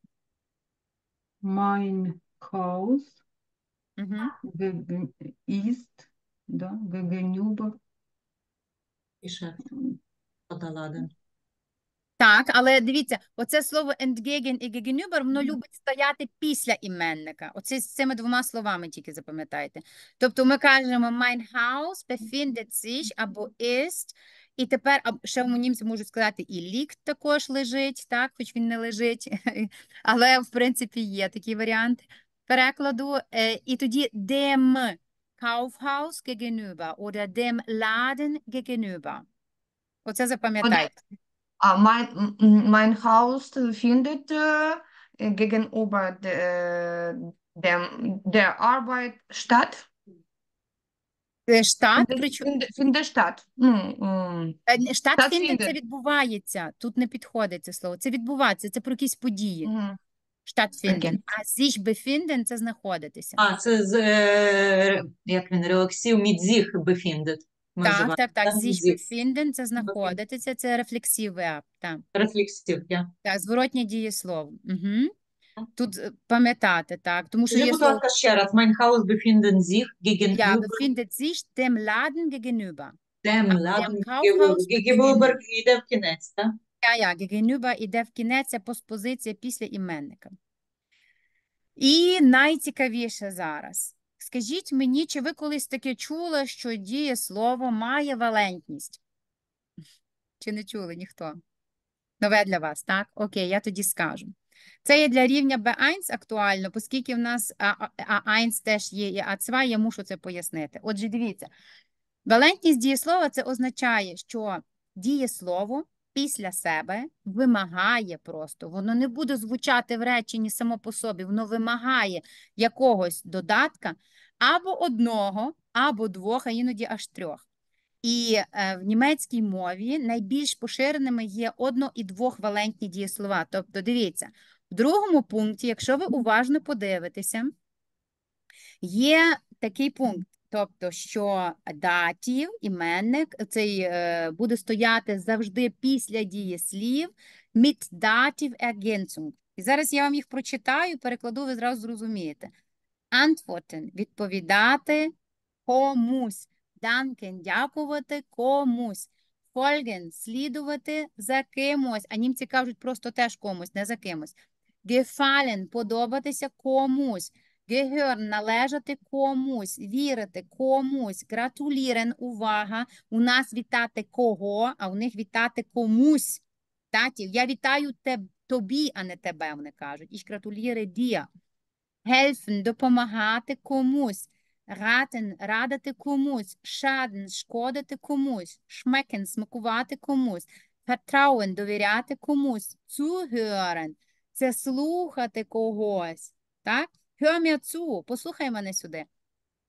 mein Haus Угу. ist, да, gegenüber, Laden. Так, але дивіться, оце слово entgegen і gegenüber, воно любить стояти після іменника. Оце з цими двома словами тільки запам'ятайте. Тобто ми кажемо mein Haus befindet sich або ist, і тепер ще в німці можуть сказати і liegt також лежить, так, хоч він не лежить, але в принципі є такий варіант перекладу. Е, І тоді dem Kaufhaus gegenüber oder dem Laden gegenüber. Оце запам'ятайте. А mein, м- м- mein Haus findet äh, gegenüber de, dem, der Arbeit statt. Е, Штат, Findet, причому findet, findet statt. Ну, м, Е, Штат Штат фінден це фінден. відбувається. Тут не підходить це слово. Це відбувається, це про якісь події. мгм. Штат фінден. А sich befinden – це знаходитися. А, це з, е, як він, релаксів, mit sich befindet. Ми Так, так, так. так, Sich befinden – це знаходитися, це рефлексив verb. Так, Рефлексив, я. так, зворотнє дієслово. Угу. Тут е, пам'ятати, так, тому що Скажи, є будь слово ласка, ще раз. Mein Haus befindet sich ja, befindet sich dem Laden gegenüber. dem Laden. Gegenüber йде в кінець, так? Я, я, gegenüber іде в кінець, це постпозиція після іменника. І найцікавіше зараз. Скажіть мені, чи ви колись таке чули, що дієслово має валентність? Чи не чули ніхто? Нове для вас, так? Окей, я тоді скажу. Це є для рівня B1 актуально, оскільки в нас А- А- А1 теж є, і А2, я мушу це пояснити. Отже, дивіться, валентність дієслова це означає, що дієслово після себе вимагає просто, воно не буде звучати в реченні само по собі, воно вимагає якогось додатка або одного, або двох, а іноді аж трьох. І е, в німецькій мові найбільш поширеними є одно- і двохвалентні дієслова. Тобто, дивіться, в другому пункті, якщо ви уважно подивитеся, є такий пункт, тобто, що датів, іменник, цей е, буде стояти завжди після дієслів mit dativ Ergänzung. І зараз я вам їх прочитаю, перекладу, ви зразу зрозумієте. Antworten – відповідати комусь. Danken – дякувати комусь. Folgen – слідувати за кимось. А німці кажуть просто теж комусь, не за кимось. Gefallen – подобатися комусь. Gehören – належати комусь, вірити комусь. Гратулірен – увага. У нас вітати кого, а у них вітати комусь. Татів, я вітаю теб, тобі, а не тебе, вони кажуть. Ich gratuliere dir. Helfen – допомагати комусь. Raten – радити комусь. Schaden – шкодити комусь. Schmecken – смакувати комусь. Vertrauen – довіряти комусь. Zuhören – це слухати когось. Так? Hör послухай мене сюди.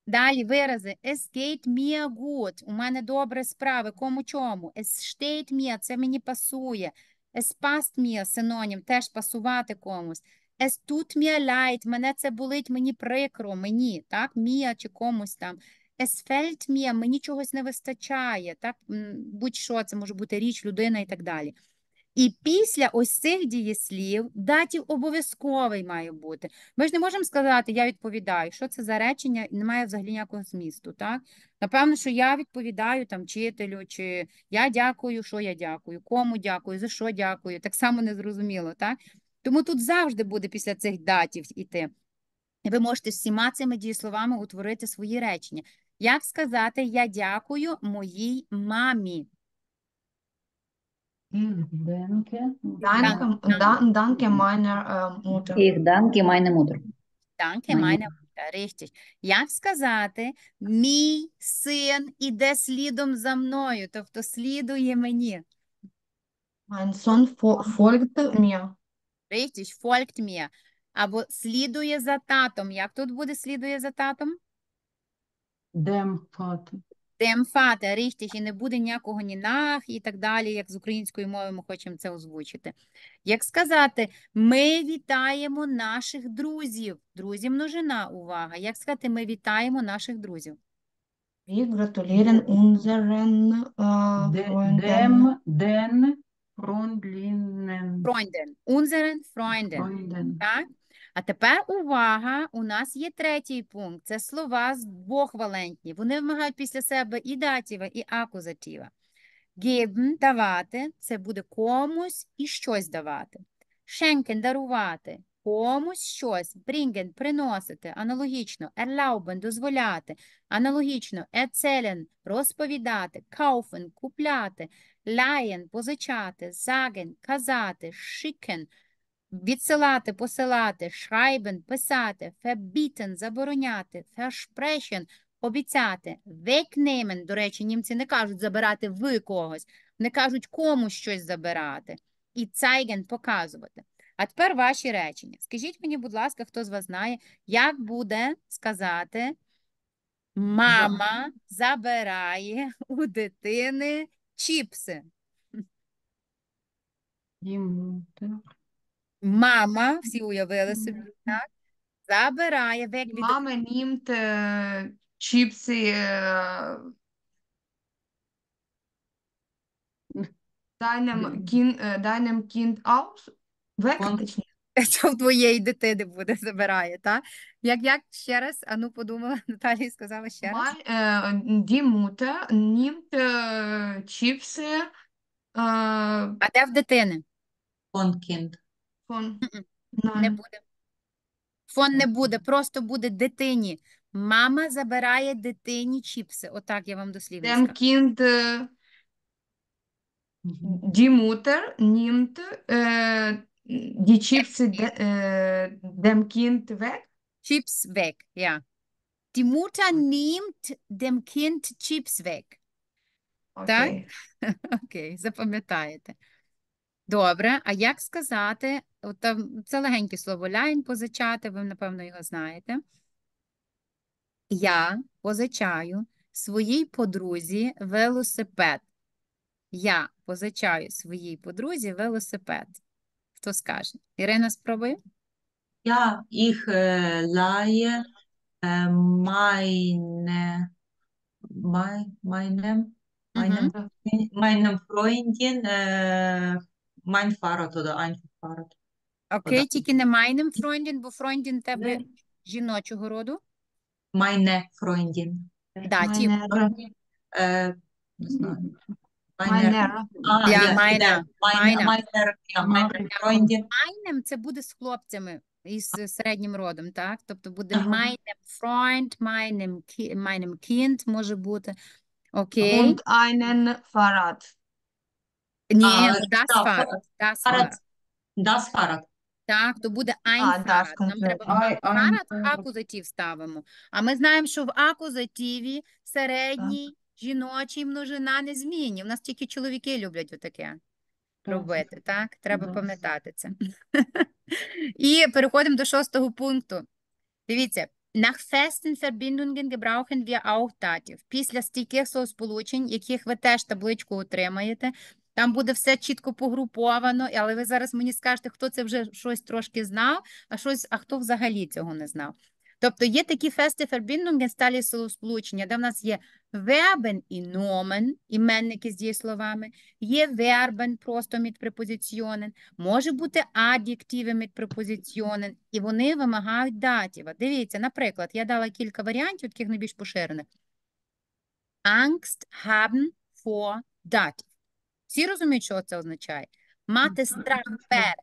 Далі вирази. Es geht mir gut. У мене добре справи. Кому чому? Es steht mir. Це мені пасує. Es passt mir. Синонім. Теж пасувати комусь. Es tut mir leid. Мене це болить. Мені прикро. Мені. Так? Mir чи комусь там. Es fällt mir. Мені чогось не вистачає. Так? Будь-що. Це може бути річ, людина і так далі. І після ось цих дієслів датів обов'язковий має бути. Ми ж не можемо сказати, я відповідаю, що це за речення, і немає взагалі ніякого змісту, так? Напевно, що я відповідаю там вчителю, чи я дякую, що я дякую, кому дякую, за що дякую. Так само незрозуміло, так? Тому тут завжди буде після цих датів іти. І ви можете всіма цими дієсловами утворити свої речення. Як сказати, я дякую моїй мамі? Ich denke. Danke, danke meiner äh, Mutter. Ich danke meiner Mutter. Danke, Meine meine Mutter. Richtig. Як сказати, мій син іде слідом за мною, тобто слідує мені. Mein Sohn fo folgte mir. Richtig, folgt mir. Або слідує за татом. Як тут буде слідує за татом? Dem Vater. Dem Vater, і не буде ніякого ні нах і так далі, як з української мови ми хочемо це озвучити. Як сказати, ми вітаємо наших друзів. Друзі множина, увага. Як сказати, ми вітаємо наших друзів? Wir gratulieren unseren äh, De, Freunden. dem, den Freundinnen. Freunden. Unseren Freunden. Freunden. Так? А тепер увага, у нас є третій пункт. Це слова двохвалентні. Вони вимагають після себе і датіва, і акузатіва. Geben – давати, це буде комусь і щось давати. Schenken – дарувати, комусь щось. Bringen – приносити, аналогічно. Erlauben – дозволяти, аналогічно. Erzählen – розповідати. Kaufen – купляти. Leihen – позичати. Sagen – казати. Schicken – Відсилати, посилати, schreiben – писати, verbieten – забороняти, versprechen – обіцяти, wegnehmen – до речі, німці не кажуть забирати в когось, не кажуть комусь щось забирати, і zeigen – показувати. А тепер ваші речення. Скажіть мені, будь ласка, хто з вас знає, як буде сказати мама забирає у дитини чіпси. Die Mutter. Мама, всі уявили собі, так? Забирає Mama nimmt äh, Chipsy äh, deinem Kind, deinem Kind aus. Weg, Von- в твоєї дитини буде, забирає, так? Як, як ще раз, а ну подумала, Наталія сказала ще раз. Mutter nimmt äh, Chipsy äh, А де в дитини? Von Kind. Von... Не буде. Фон не буде, просто буде дитині. Мама забирає дитині чіпси. Отак я вам дослівно Dem скажу. Kind, äh, die Mutter nimmt äh, die Chips de, äh, dem Kind weg. Chips weg, ja. Die Mutter nimmt dem Kind Chips weg. Так? Окей, запам'ятаєте. Добре, а як сказати, от там, це легеньке слово ляйн позичати, ви, напевно, його знаєте. Я позичаю своїй подрузі велосипед. Я позичаю своїй подрузі велосипед. Хто скаже? Ірина, спробує? Ja, ich äh, leihe äh, meine, mei, meinem, meinem, meinem Freundin mein Fahrrad oder einfach Fahrrad. Окей, тільки не майним Фройндін, бо Фройндін тебе жіночого роду. Meine Freundin. Да, ті. Meine, не знаю. Meine, meine, Ja, ja, meine, genau. Meine, meine. meine, ja, meine Meinem це буде з хлопцями із середнім родом, так? Тобто буде Ага. meinem Freund, meinem, Ki- meinem Kind може бути. Окей. und einen Fahrrad. Ні, А, das так, Fahrrad, das Fahrrad. Fahrrad. Das Fahrrad. Так, то буде ein Fahrrad. Нам конкретно. треба ein Fahrrad в Fahrrad. акузатив ставимо. А ми знаємо, що в акузативі середній, жіночий множина не змінні. У нас тільки чоловіки люблять отаке робити, так? Треба Да. пам'ятати це. І переходимо до шостого пункту. Дивіться, nach festen Verbindungen gebrauchen wir auch Dativ. Після стійких словосполучень, яких ви теж табличку отримаєте, там буде все чітко погруповано, але ви зараз мені скажете, хто це вже щось трошки знав, а щось, а хто взагалі цього не знав. Тобто є такі feste Verbindungen, сталі словосполучення, де в нас є Verben і Nomen, іменники з дієсловами, є Verben просто Präpositionen, може бути mit Präpositionen, і вони вимагають датіва. Дивіться, наприклад, я дала кілька варіантів, таких найбільш поширених. Angst haben vor dativ. Всі розуміють, що це означає? Мати страх перед.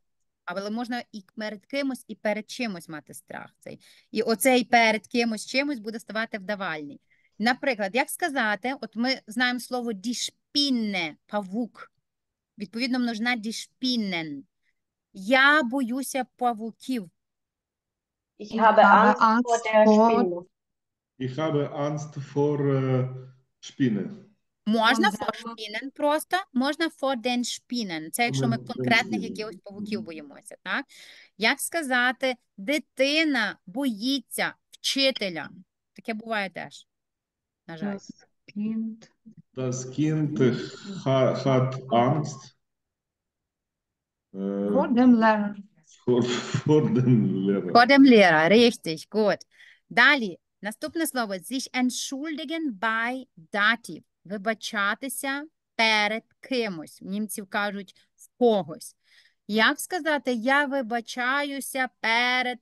Але можна і перед кимось, і перед чимось мати страх. Цей. І оцей перед кимось чимось буде ставати вдавальний. Наприклад, як сказати, от ми знаємо слово Spinne, павук. Відповідно, die Spinnen. Я боюся павуків. Ich habe Angst vor der Spinne. Ich habe Angst vor äh, Spinnen. Можна for. Spinnen просто, можна for den Spinnen. Це якщо ми конкретних якихось павуків боїмося, так? Як сказати, дитина боїться вчителя? Таке буває теж, на жаль. Das Kind Das Kind ha hat Angst äh, For them learner. vor, vor dem Lehrer. Vor dem Lehrer, richtig, gut. Далі, наступне слово sich entschuldigen bei Dativ. Вибачатися перед кимось. Німців кажуть в когось. Як сказати, я вибачаюся перед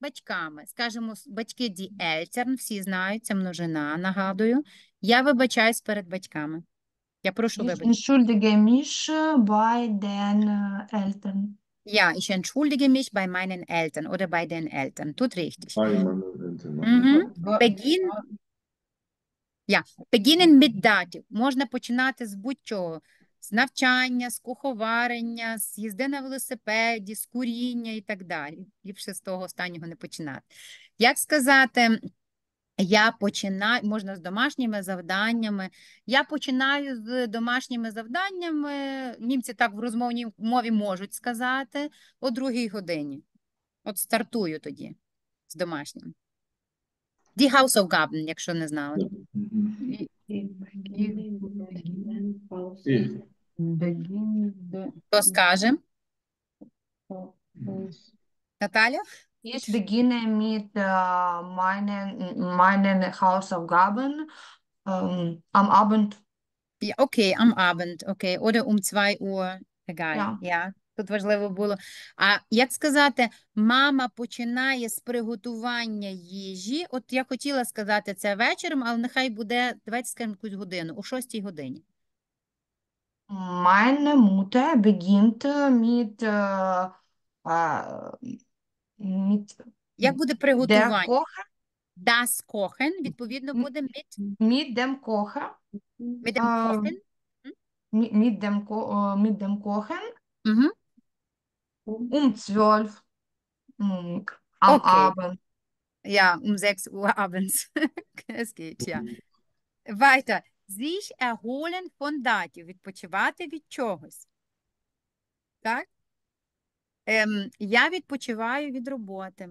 батьками? Скажемо, батьки die Eltern, всі знають, це множина, нагадую. Я вибачаюсь перед батьками. Я прошу Ich вибачення. entschuldige mich bei den äh, Eltern. Ja, ich entschuldige mich bei meinen Eltern oder bei den Eltern. Тут richtig. Bei meinen Eltern. Mhm. Ба- Beginn Beginnen mit dativ. Можна починати з будь-чого. З навчання, з куховарення, з їзди на велосипеді, з куріння і так далі. Ліпше з того останнього не починати. Як сказати, я починаю, можна з домашніми завданнями. Я починаю з домашніми завданнями. Німці так в розмовній мові можуть сказати о другій годині. От стартую тоді з домашнім. Die Hausaufgaben, якщо не знали. Mhm. і- Ich beginne, beginnen, Pause. Ich. Beginn de Хто скаже? Haus- Наталя? Ich beginne mit äh, meinen, meinen Hausaufgaben ähm, am Abend. Ja, okay, am Abend, okay. Oder um 2 Uhr, egal. Ja. Ja, Тут важливо було. А як сказати, мама починає з приготування їжі. От я хотіла сказати це вечором, але нехай буде, давайте скажемо якусь годину, о 6 годині. Meine Mutter beginnt mit, äh, äh, mit Як буде der приготування? Kochen, Das Kochen, відповідно, буде mit, mit dem Kochen, mit dem А, Kochen. mit, mit dem, Ko äh, mit dem Kochen Угу. um 12 mm, am Okay. Abend. Ja, um 6 Uhr abends. Es geht, ja. Weiter. Sich erholen von dativ. Відпочивати від чогось. Так? Ем, я відпочиваю від роботи.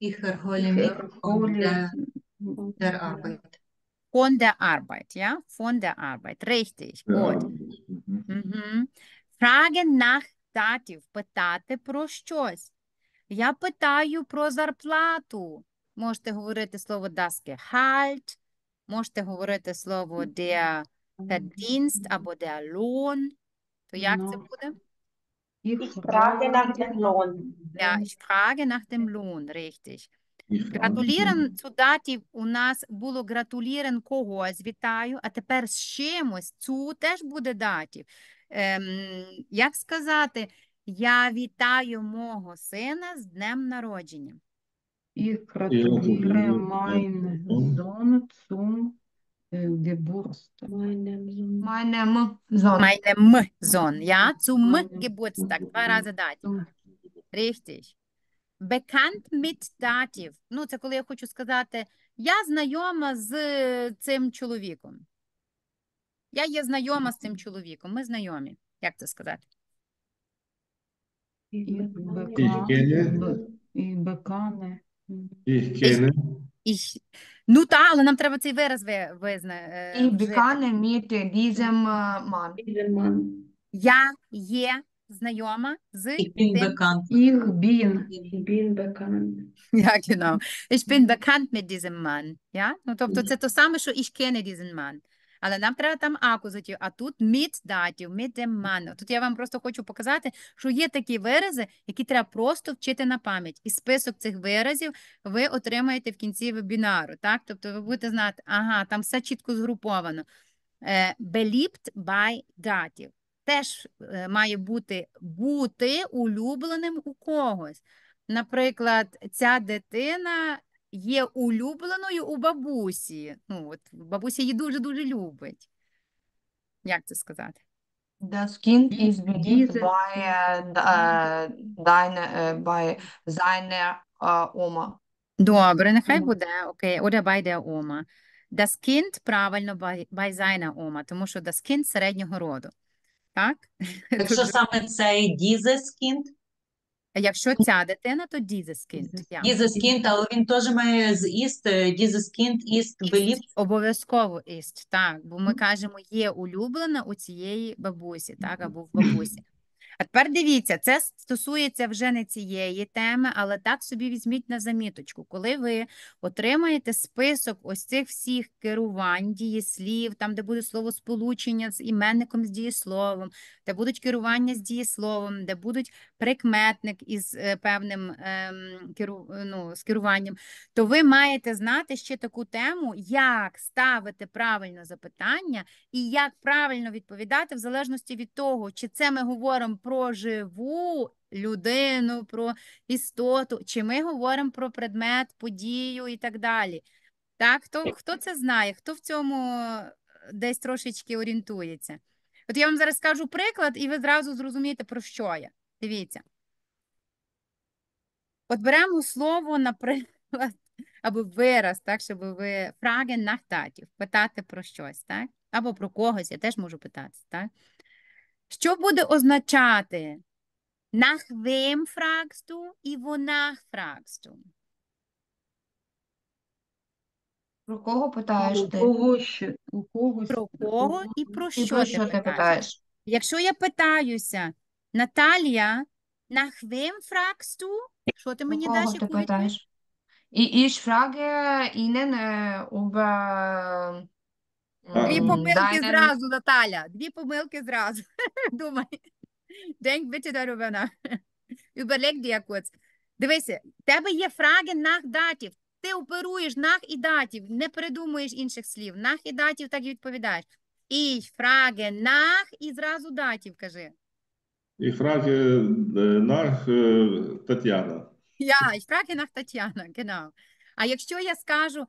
Ich erhole mich von der, der Arbeit. Von der Arbeit, ja? Von der Arbeit. Richtig. Ja. Gut. Mhm. Fragen nach dativ. Питати про щось. Я питаю про зарплату. Можете говорити слово das Gehalt, можете говорити слово der Verdienst або der Lohn. То як це Ну, буде? Ich frage nach dem Lohn. Ja, ich frage nach dem Lohn, richtig. Гратулірен цю датів у нас було гратулірен когось, вітаю, а тепер з чимось цю теж буде датів. Ем, як сказати, я вітаю мого сина з днем народження. Ich gratuliere meinem Sohn zum äh, Geburtstag. Meinem Sohn. Meinem Sohn. Meinem Sohn, ja, zum Geburtstag, два рази. Zum Richtig. Bekannt mit dativ. Ну, це коли я хочу сказати, я знайома з цим чоловіком. Я є знайома з цим чоловіком. Ми знайомі. Як це сказати? Ich kenne- ich Ich kenne Ich... Ну так, але нам треба цей вираз ви, визна, е, Ich вжити. begann mit diesem äh, Mann. Diesen Mann. Я є знайома з Ich bin цим. bekannt. Ich bin Ich bin bekannt. Ja, genau. Ich bin bekannt mit diesem Mann. Ja? Ну, тобто це то саме, що ich kenne diesen Mann. Але нам треба там акузатив, а тут mit датів, mit. Тут я вам просто хочу показати, що є такі вирази, які треба просто вчити на пам'ять. І список цих виразів ви отримаєте в кінці вебінару. Так? Тобто ви будете знати, ага, там все чітко згруповано. Е, beliebt by датів. Теж е, має бути бути улюбленим у когось. Наприклад, ця дитина є улюбленою у бабусі. Ну, от бабуся її дуже-дуже любить. Як це сказати? Bei, äh, d- äh, deine, äh, bei seiner äh, Oma. Добре, нехай буде, окей, oder bei der Oma. Das Kind правильно bei, bei seiner Oma, тому що das Kind середнього роду. Так? Якщо саме цей dieses Kind, Якщо ця дитина, то dieses Kind. Dieses Kind, але він теж має з ist, dieses Kind ist beliebt. Обов'язково іст, так, бо ми кажемо, є улюблена у цієї бабусі, так, або в бабусі. А тепер дивіться, це стосується вже не цієї теми, але так собі візьміть на заміточку. Коли ви отримаєте список ось цих всіх керувань, дієслів, там, де буде словосполучення з іменником з дієсловом, де будуть керування з дієсловом, де будуть прикметник із е, певним ем, керу, ну, з керуванням, то ви маєте знати ще таку тему, як ставити правильно запитання і як правильно відповідати, в залежності від того, чи це ми говоримо про живу людину, про істоту, чи ми говоримо про предмет, подію і так далі. Так, хто, хто це знає, хто в цьому е, десь трошечки орієнтується? От я вам зараз скажу приклад, і ви зразу зрозумієте, про що я. Дивіться. От беремо слово, наприклад, або вираз, так, щоб ви nach dativ, питати про щось, так? Або про когось, я теж можу питати, так? Що буде означати nach wem fragst du і wonach fragst du? Про кого питаєш ти? кого ще? У когось. Про кого і про І що про що ти питаєш? питаєш? Якщо я питаюся, Наталія, nach wem fragst du? Що ти мені даш яку відповідь? питаєш? І ich frage Ihnen über Дві помилки deinen- зразу, Наталя. Дві помилки зразу. Думай. Denk bitte darüber nach. Überleg dir kurz. Дивися, в тебе є фраги nach датів. Ти оперуєш nach і датів, не придумуєш інших слів. Nach і датів так і відповідаєш. Ich frage nach і зразу датів кажи. Ich frage äh, nach äh, Tatjana. Ja, ich frage nach Тетяна, genau. А якщо я скажу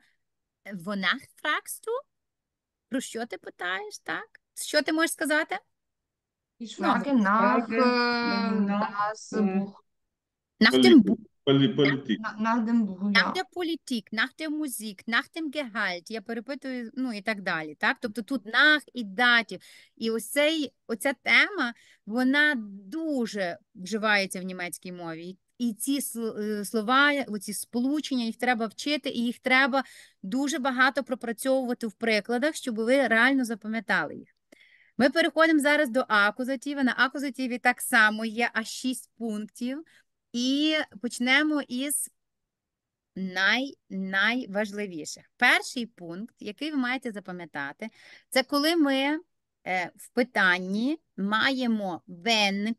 wonach fragst du? Про що ти питаєш, так? Що ти можеш сказати? Ich Ну, frage nach dem Buch. поли- Nach dem Buch, Nach der Politik, nach der Musik, nach dem Gehalt, я перепитую, ну і так далі. Так? Тобто тут nach і датів. І ось цей, оця тема, вона дуже вживається в німецькій мові. І ці е, слова, оці сполучення, їх треба вчити, і їх треба дуже багато пропрацьовувати в прикладах, щоб ви реально запам'ятали їх. Ми переходимо зараз до акузативу. На акузативі так само є аж 6 пунктів. І почнемо із най, найважливіших. Перший пункт, який ви маєте запам'ятати, це коли ми е, в питанні маємо вен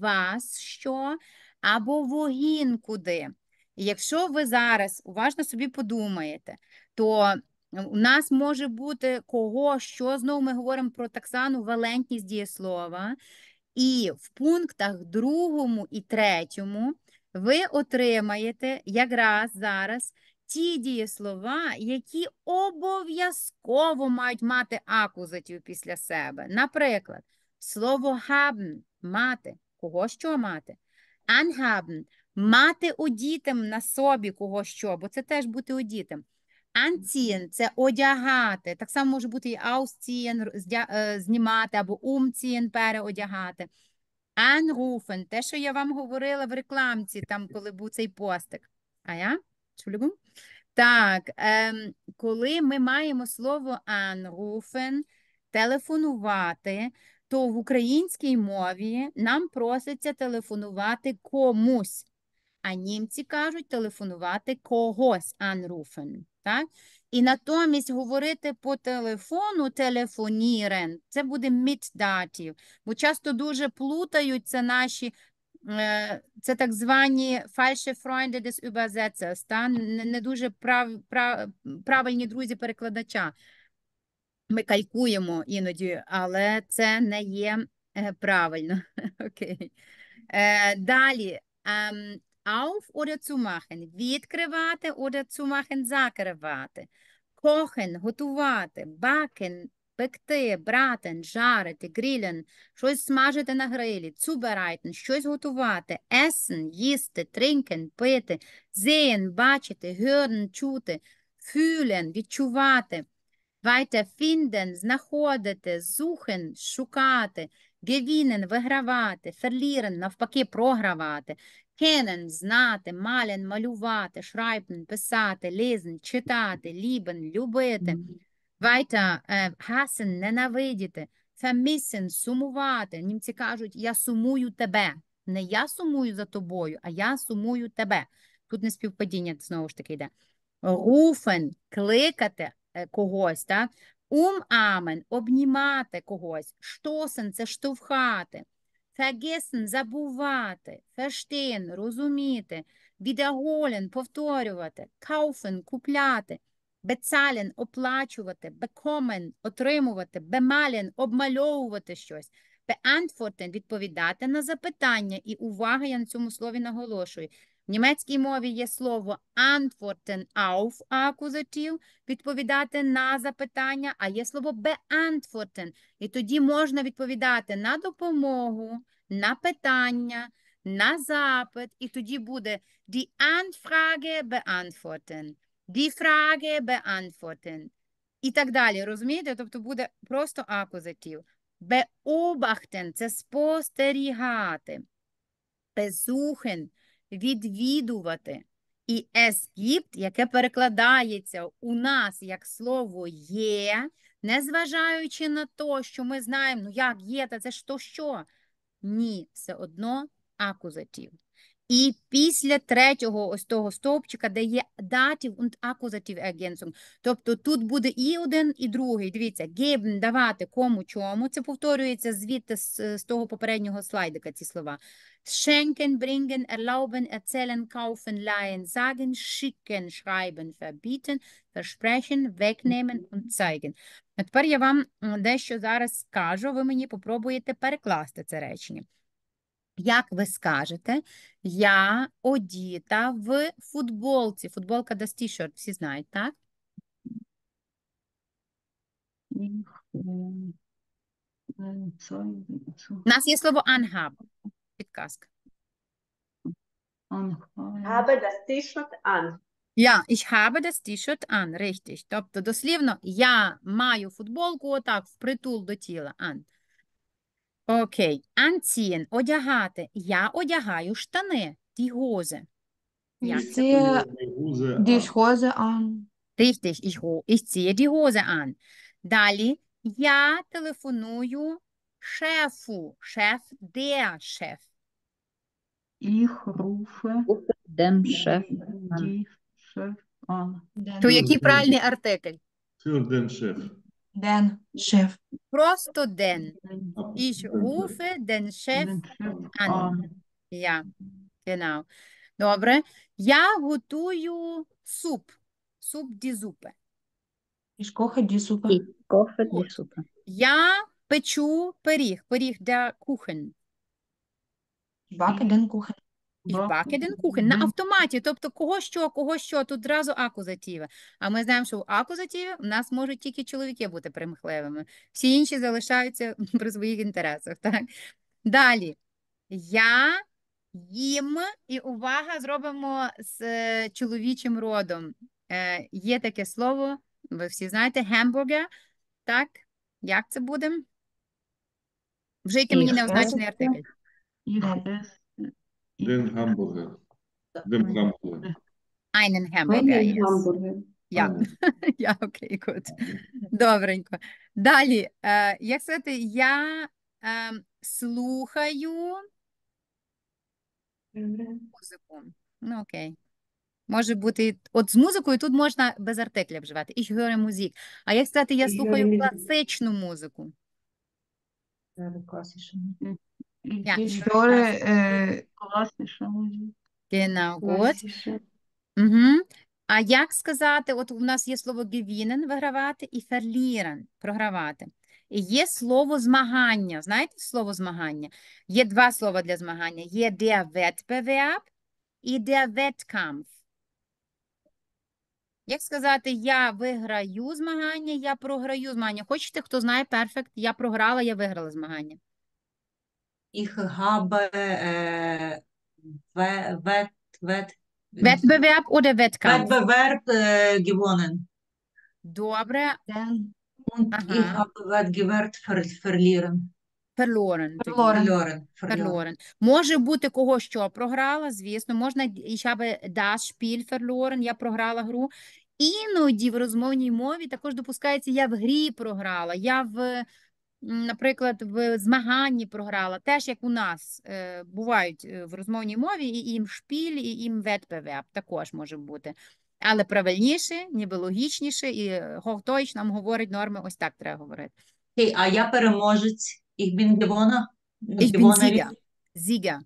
вас що, або вогін куди. Якщо ви зараз уважно собі подумаєте, то у нас може бути кого, що, знову ми говоримо про так звану валентність дієслова, і в пунктах другому і третьому ви отримаєте якраз зараз ті дієслова, які обов'язково мають мати акузатив після себе. Наприклад, слово haben – мати. Кого що мати? Anhaben – мати одітим на собі кого що, бо це теж бути одітим. Anziehen – це одягати. Так само може бути і ausziehen, е, знімати, або umziehen – переодягати. Anrufen, те, що я вам говорила в рекламці, там, коли був цей постик. А я? Entschuldigung. Так, ем, коли ми маємо слово anrufen, телефонувати, то в українській мові нам проситься телефонувати комусь. А німці кажуть телефонувати когось anrufen, так? І натомість говорити по телефону телефонірен, це буде mit бо часто дуже плутаються наші, е, це так звані falsche Freunde des Übersetzers, та? Не дуже прав, прав, правильні друзі перекладача. Ми калькуємо іноді, але це не є е, правильно. Окей. Е, далі. ем, auf oder zumachen. Відкривати oder zumachen, закривати. Kochen – готувати. Backen – пекти, братен, жарити, грілен, щось смажити на грилі, zubereiten, щось готувати, essen, їсти, trinken, пити, sehen, бачити, hören, чути, fühlen, відчувати, weiter finden, знаходити, suchen, шукати, gewinnen, вигравати, verlieren, навпаки, програвати, kennen, знати, malen, малювати, schreiben, писати, lesen, читати, lieben, любити, weiter, е, hassen, ненавидіти, vermissen, сумувати. Німці кажуть, я сумую тебе. Не я сумую за тобою, а я сумую тебе. Тут не співпадіння знову ж таки йде. Руфен, кликати когось, так? Umarmen, обнімати когось. Stoßen – це штовхати. Vergessen – забувати. Verstehen – розуміти. Wiederholen – повторювати. Kaufen – купляти. Bezahlen – оплачувати. Bekommen – отримувати. Bemalen – обмальовувати щось. Beantworten – відповідати на запитання. І увага, я на цьому слові наголошую. В німецькій мові є слово antworten auf акузатив, відповідати на запитання, а є слово beantworten. І тоді можна відповідати на допомогу, на питання, на запит, і тоді буде die Anfrage beantworten, die Frage beantworten. І так далі, розумієте? Тобто буде просто акузатив. Beobachten – це спостерігати. Besuchen – відвідувати. І ескіпт, яке перекладається у нас як слово є, незважаючи на те, що ми знаємо, ну як є, та це ж то що? Ні, все одно акузатив. І після третього ось того стовпчика, де є датів und акузатив Ergänzung. Тобто тут буде і один, і другий. Дивіться, geben – давати кому чому. Це повторюється звідти з, з того попереднього слайдика ці слова. Schenken, bringen, erlauben, erzählen, kaufen, leihen, sagen, schicken, schreiben, verbieten, versprechen, wegnehmen und zeigen. А тепер я вам дещо зараз скажу, ви мені попробуєте перекласти це речення. Як ви скажете, я одіта в футболці. Футболка das T-shirt, всі знають, так? У нас є слово anhaben. Підказка. Habe das T-Shirt an. Ja, ich habe das T-shirt an, richtig. Тобто, дослівно, я маю футболку отак, впритул до тіла, an. Окей. Anziehen, одягати. Я одягаю штани, die Hose. Як це Die Hose die. Hose an. Richtig, ich, ho- ich ziehe die Hose an. Далі, я телефоную шефу. Шеф, der Chef. Ich rufe Dem Chef an. die Chef an. То який правильний артикль? Für den Chef. Den Chef. Просто den. Ich rufe den Chef an. Ja, genau. Добре. Я готую суп. Суп ді зупи. Ich koche die Suppe. Ich koche die Suppe. Я печу пиріг. Пиріг der Kuchen. Ich backe den Kuchen. Ich Баку- backe den На автоматі. Тобто кого що, кого що. Тут одразу акузативи. А ми знаємо, що у акузативі у нас можуть тільки чоловіки бути примхливими. Всі інші залишаються при своїх інтересах. Так? Далі. Я їм, і увага, зробимо з е, чоловічим родом. Е, є таке слово, ви всі знаєте, Hamburger. Так? Як це буде? Вжийте мені неозначений артикль. Den. Hamburger. Dem Hamburger. Einen Hamburger, Einen yes. Hamburger. Ja. Ja, okay, gut. Добренько. Далі, е, як сказати, я е, слухаю музику. Ну, окей. Може бути, от з музикою тут можна без артикля вживати. Ich höre Musik. А як сказати, я слухаю höre Musik. класичну Ich Ja. Ich höre äh. Genau, gut. Угу. А як сказати, от у нас є слово gewinnen – вигравати, і verlieren – програвати. І є слово змагання. Знаєте слово змагання? Є два слова для змагання. Є der Wettbewerb і der Wettkampf. Як сказати, я виграю змагання, я програю змагання. Хочете, хто знає перфект? Я програла, я виграла змагання. Ich habe äh, Wett, Wett, Wettbewerb oder Wettkampf? Wettbewerb äh, gewonnen. Добре, Und ich habe Wettbewerb ver verlieren. verloren. Verloren. Verloren. Verloren. Може бути кого що програла, звісно. Можна ich habe das Spiel verloren, я програла гру. Іноді в розмовній мові також допускається, я в грі програла, я в, наприклад, в змаганні програла. Теж як у нас е, бувають е, в розмовній мові і ім шпіль, і ім ветбевеб також може бути. Але правильніше, ніби логічніше, і Hochdeutsch нам говорить норми, ось так треба говорити. Окей, а я переможець. Ich bin gewonnen. Ich bin Sieger. Sieger.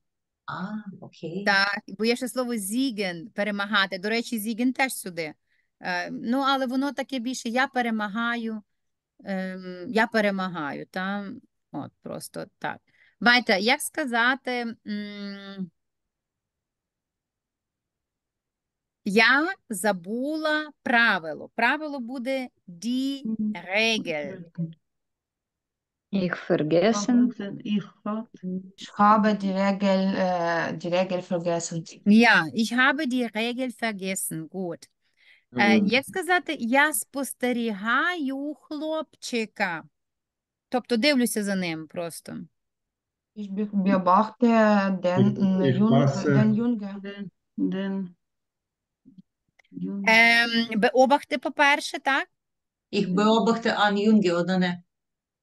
А, окей. Так, бо є ще слово зіген перемагати. До речі, зіген теж сюди. Е, ну, але воно таке більше я перемагаю. Ем, я перемагаю. Та? От, просто так. Вайта, як сказати? м, Я забула правило. Правило буде die Regel. Ich vergessen. Ich habe die Regel, äh, die Regel vergessen. Ja, ich habe die Regel vergessen. Gut. Е, Е, Як сказати, я спостерігаю хлопчика. Тобто дивлюся за ним просто. Ich beobachte den, Ich- äh, ich Jung, passe- den Junge. Den, den. Jungen. Ем, beobachte, по-перше, так? Ich beobachte an Junge, oder ne?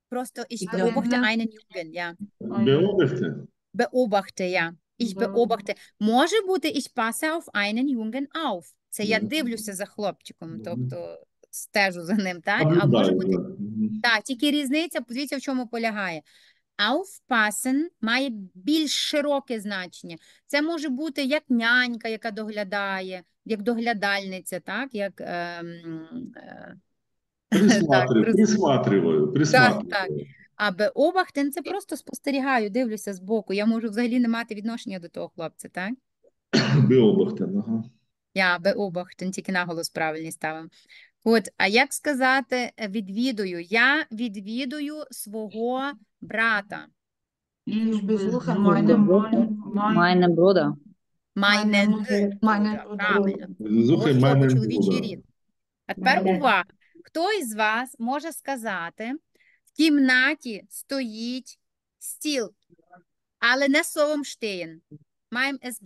Просто ich Ja. beobachte Mhm. einen Jungen, ja. Beobachte. Beobachte, ja. Ich beobachte. Може бути, ich passe auf einen Jungen auf. Це я дивлюся за хлопчиком, тобто стежу за ним, так? А може бути Так, тільки різниця, подивіться, в чому полягає. Aufpassen має більш широке значення. Це може бути як нянька, яка доглядає, як доглядальниця, так, як ем, е, Присматрив- роз- Присматриваю, присматриваю. а beobachten – це просто спостерігаю, дивлюся збоку. Я можу взагалі не мати відношення до того хлопця, так? Beobachten, ага. Я beobachten, тільки наголос правильний ставимо. От, а як сказати е, відвідую? Я відвідую свого брата. Meinen Bruder, Bruder. правильно. Слухай, Ось чоловічий рід. А тепер увага. Хто із вас може сказати, в кімнаті стоїть стіл, але не словом stehen. Маєм es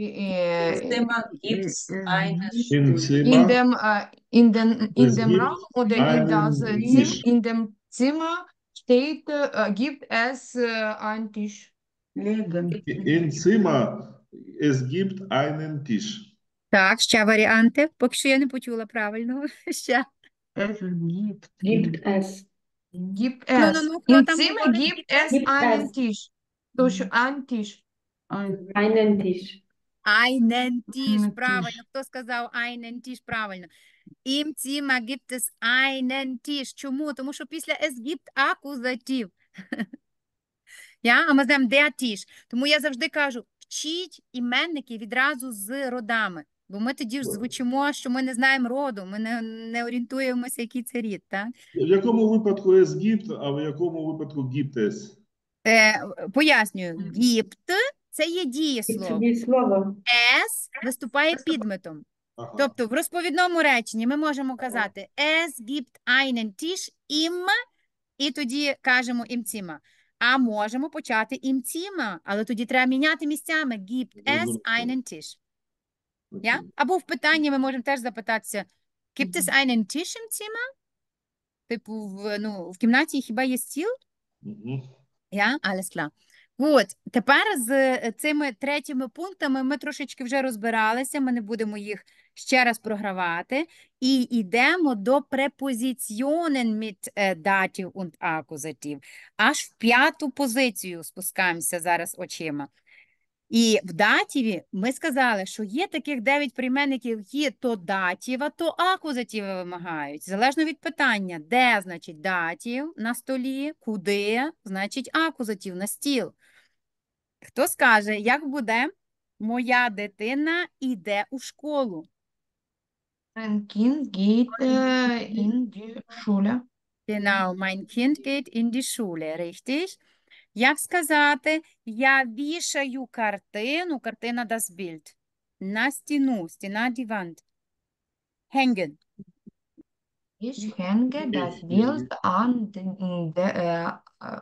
Äh, Zimmer gibt's eine In In dem, äh, in den, in Es dem gibt Raum oder in das äh, Zim in dem Zimmer steht, äh, gibt es äh, einen Tisch. Legen. in Zimmer es gibt einen Tisch. Так, ще варіанти. Поки що я не почула правильно. Ще. Es gibt. Gibt es. Gibt Ну, es. ну, ну, хто Im там Zimmer gibt es Gibt einen es. Tisch. Точно, einen Tisch. Ein, Einen Tisch. Einen Tisch, правильно. Хто сказав einen Tisch, правильно. Im Zimmer gibt es einen Tisch. Чому? Тому що після es gibt акузатив. Я? А ми знаємо der Tisch. Тому я завжди кажу, вчіть іменники відразу з родами. Бо ми тоді ж звучимо, що ми не знаємо роду, ми не, не орієнтуємося, який це рід. Так? В якому випадку es gibt, а в якому випадку gibt es? Е, пояснюю, gibt – це є дієслово. Es виступає підметом. Ага. Тобто в розповідному реченні ми можемо казати Es gibt einen Tisch im, і тоді кажемо im Zimmer. А можемо почати im Zimmer, але тоді треба міняти місцями. Gibt es einen Tisch. Я? Або в питанні ми можемо теж запитатися Gibt es einen Tisch im Zimmer? Типу, в, ну, в кімнаті хіба є стіл? Я? Alles klar. От, тепер з е, цими третіми пунктами ми трошечки вже розбиралися, ми не будемо їх ще раз програвати. І йдемо до препозиціонен е, dativ und акузатив. Аж в п'яту позицію спускаємося зараз очима. І в датіві ми сказали, що є таких дев'ять прийменників, які то датіва, то акузатіва вимагають. Залежно від питання, де, значить, датів на столі, куди, значить, акузатів на стіл. Хто скаже, як буде? Моя дитина іде у школу. Mein Kind geht äh, in die Schule. Genau, mein Kind geht in die Schule, richtig? Як сказати, я вішаю картину, картина das Bild, на стіну, стіна die Wand. Hängen. Ich hänge das Bild an den, de, äh, äh,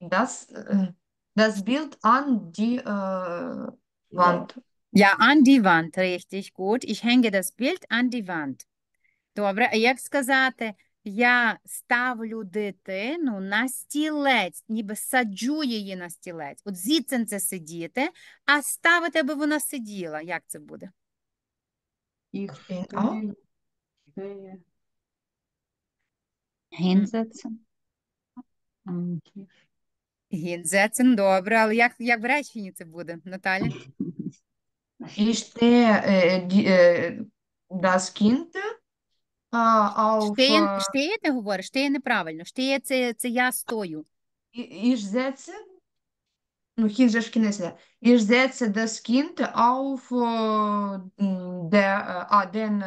das, äh, das Bild an die äh, Wand. Ja, an die Wand, richtig, gut. Ich hänge das Bild an die Wand. Добре, а як сказати, я ставлю дитину на стілець, ніби саджу її на стілець. От зіцен це сидіти, а ставити, аби вона сиділа. Як це буде? Ich stehe Hinsetzen. Гінзецен, добре, але як, як в реченні це буде, Наталя? Äh, das Kind auf Штеє, штеє ти говориш? Штеє неправильно. Штеє це, це я стою. setze, ну, же ж кінець. Ich setze das Kind auf äh, der, äh, den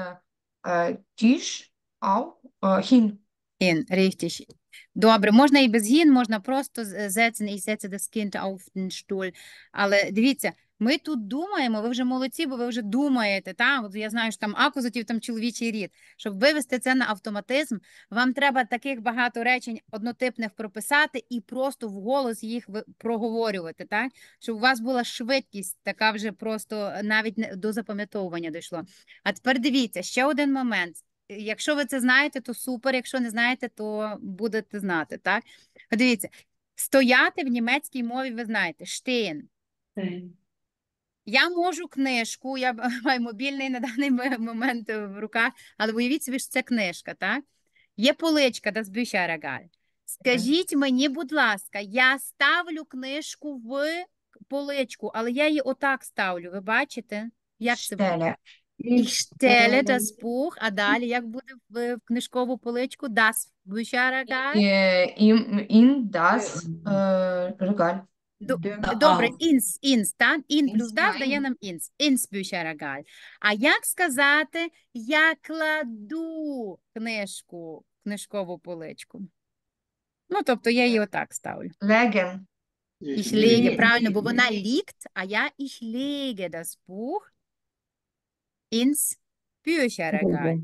äh, Tisch auf, äh, hin. Ін, richtig. Добре, можна і без гін, можна просто з- setzen, ich setze das Kind auf den Stuhl. Але дивіться, ми тут думаємо, ви вже молодці, бо ви вже думаєте, та? От я знаю, що там акузатив, там чоловічий рід. Щоб вивести це на автоматизм, вам треба таких багато речень однотипних прописати і просто вголос їх проговорювати, так? Щоб у вас була швидкість, така вже просто навіть до запам'ятовування дійшло. А тепер дивіться, ще один момент. Якщо ви це знаєте, то супер. Якщо не знаєте, то будете знати, так? Дивіться, стояти в німецькій мові, ви знаєте. Stehen. Я можу книжку, я маю мобільний на даний момент в руках, але уявіть собі, що це книжка, так? Є поличка, das Bücherregal. Скажіть мені, будь ласка, я ставлю книжку в поличку, але я її отак ставлю, ви бачите? Як це. Ich stelle das Buch, а далі як буде в, в книжкову поличку? Das Bücherregal? In, in das äh, Regal. До- Der Добре, ins, ins, та? In плюс Ins, das да, дає in. нам ins, ins Bücherregal. А як сказати, я кладу книжку, в книжкову поличку? Ну, тобто я її отак ставлю. Legen. Ich lege, lege, правильно, бо вона liegt, а я ich lege das Buch ins Bücherregal.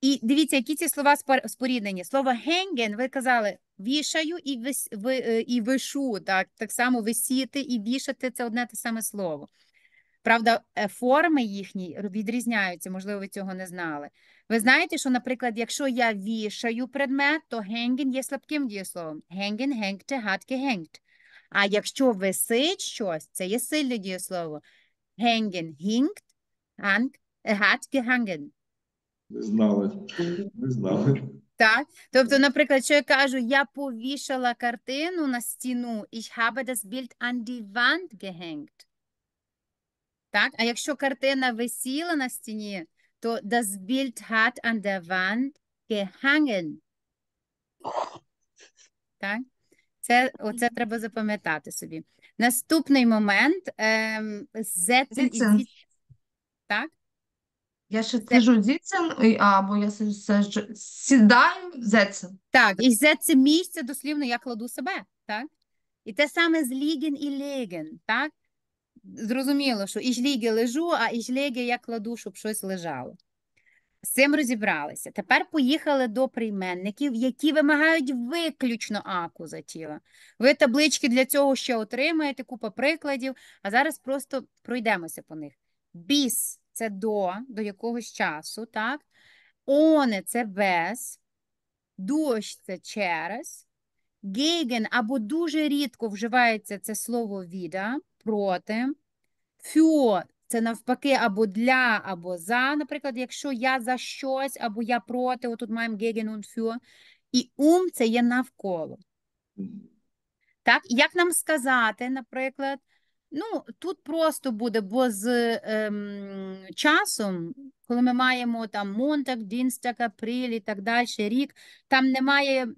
І дивіться, які ці слова спор- споріднені. Слово hängen, ви казали, вішаю і, вис, ви, е, і вишу, так, так само висіти і вішати – це одне те саме слово. Правда, е, форми їхні відрізняються, можливо, ви цього не знали. Ви знаєте, що, наприклад, якщо я вішаю предмет, то hängen є слабким дієсловом. Hängen, hängte, hat gehängt. А якщо висить щось, це є сильне дієслово. Hängen, hinkt, hang, е, hat gehangen. Не знали. Не знали. Так, тобто, наприклад, що я кажу, я повішала картину на стіну, ich habe das Bild an die Wand gehängt. Так, а якщо картина висіла на стіні, то das Bild hat an der Wand gehangen. Так, це, оце треба запам'ятати собі. Наступний момент, ем, setzen і. Так? Я ще сижу і- або я сижу, сижу, сідаю, sitzen. Так, і зе це місце дослівно я кладу себе, так? І те саме з ліген і леген, так? Зрозуміло, що іж ліги лежу, а іж леге я кладу, щоб щось лежало. З цим розібралися. Тепер поїхали до прийменників, які вимагають виключно акузатива. Ви таблички для цього ще отримаєте, купа прикладів, а зараз просто пройдемося по них. Біс – це до, до якогось часу, так? Оне – це без, Дощ – це через. Gegen або дуже рідко вживається це слово віда, проти. Für – це навпаки або для, або за. Наприклад, якщо я за щось, або я проти, отут маємо gegen und für. І um – це є навколо. Так, як нам сказати, наприклад, ну, тут просто буде, бо з ем, часом, коли ми маємо там Монтак, Дінстак, Априль і так далі, рік, там немає,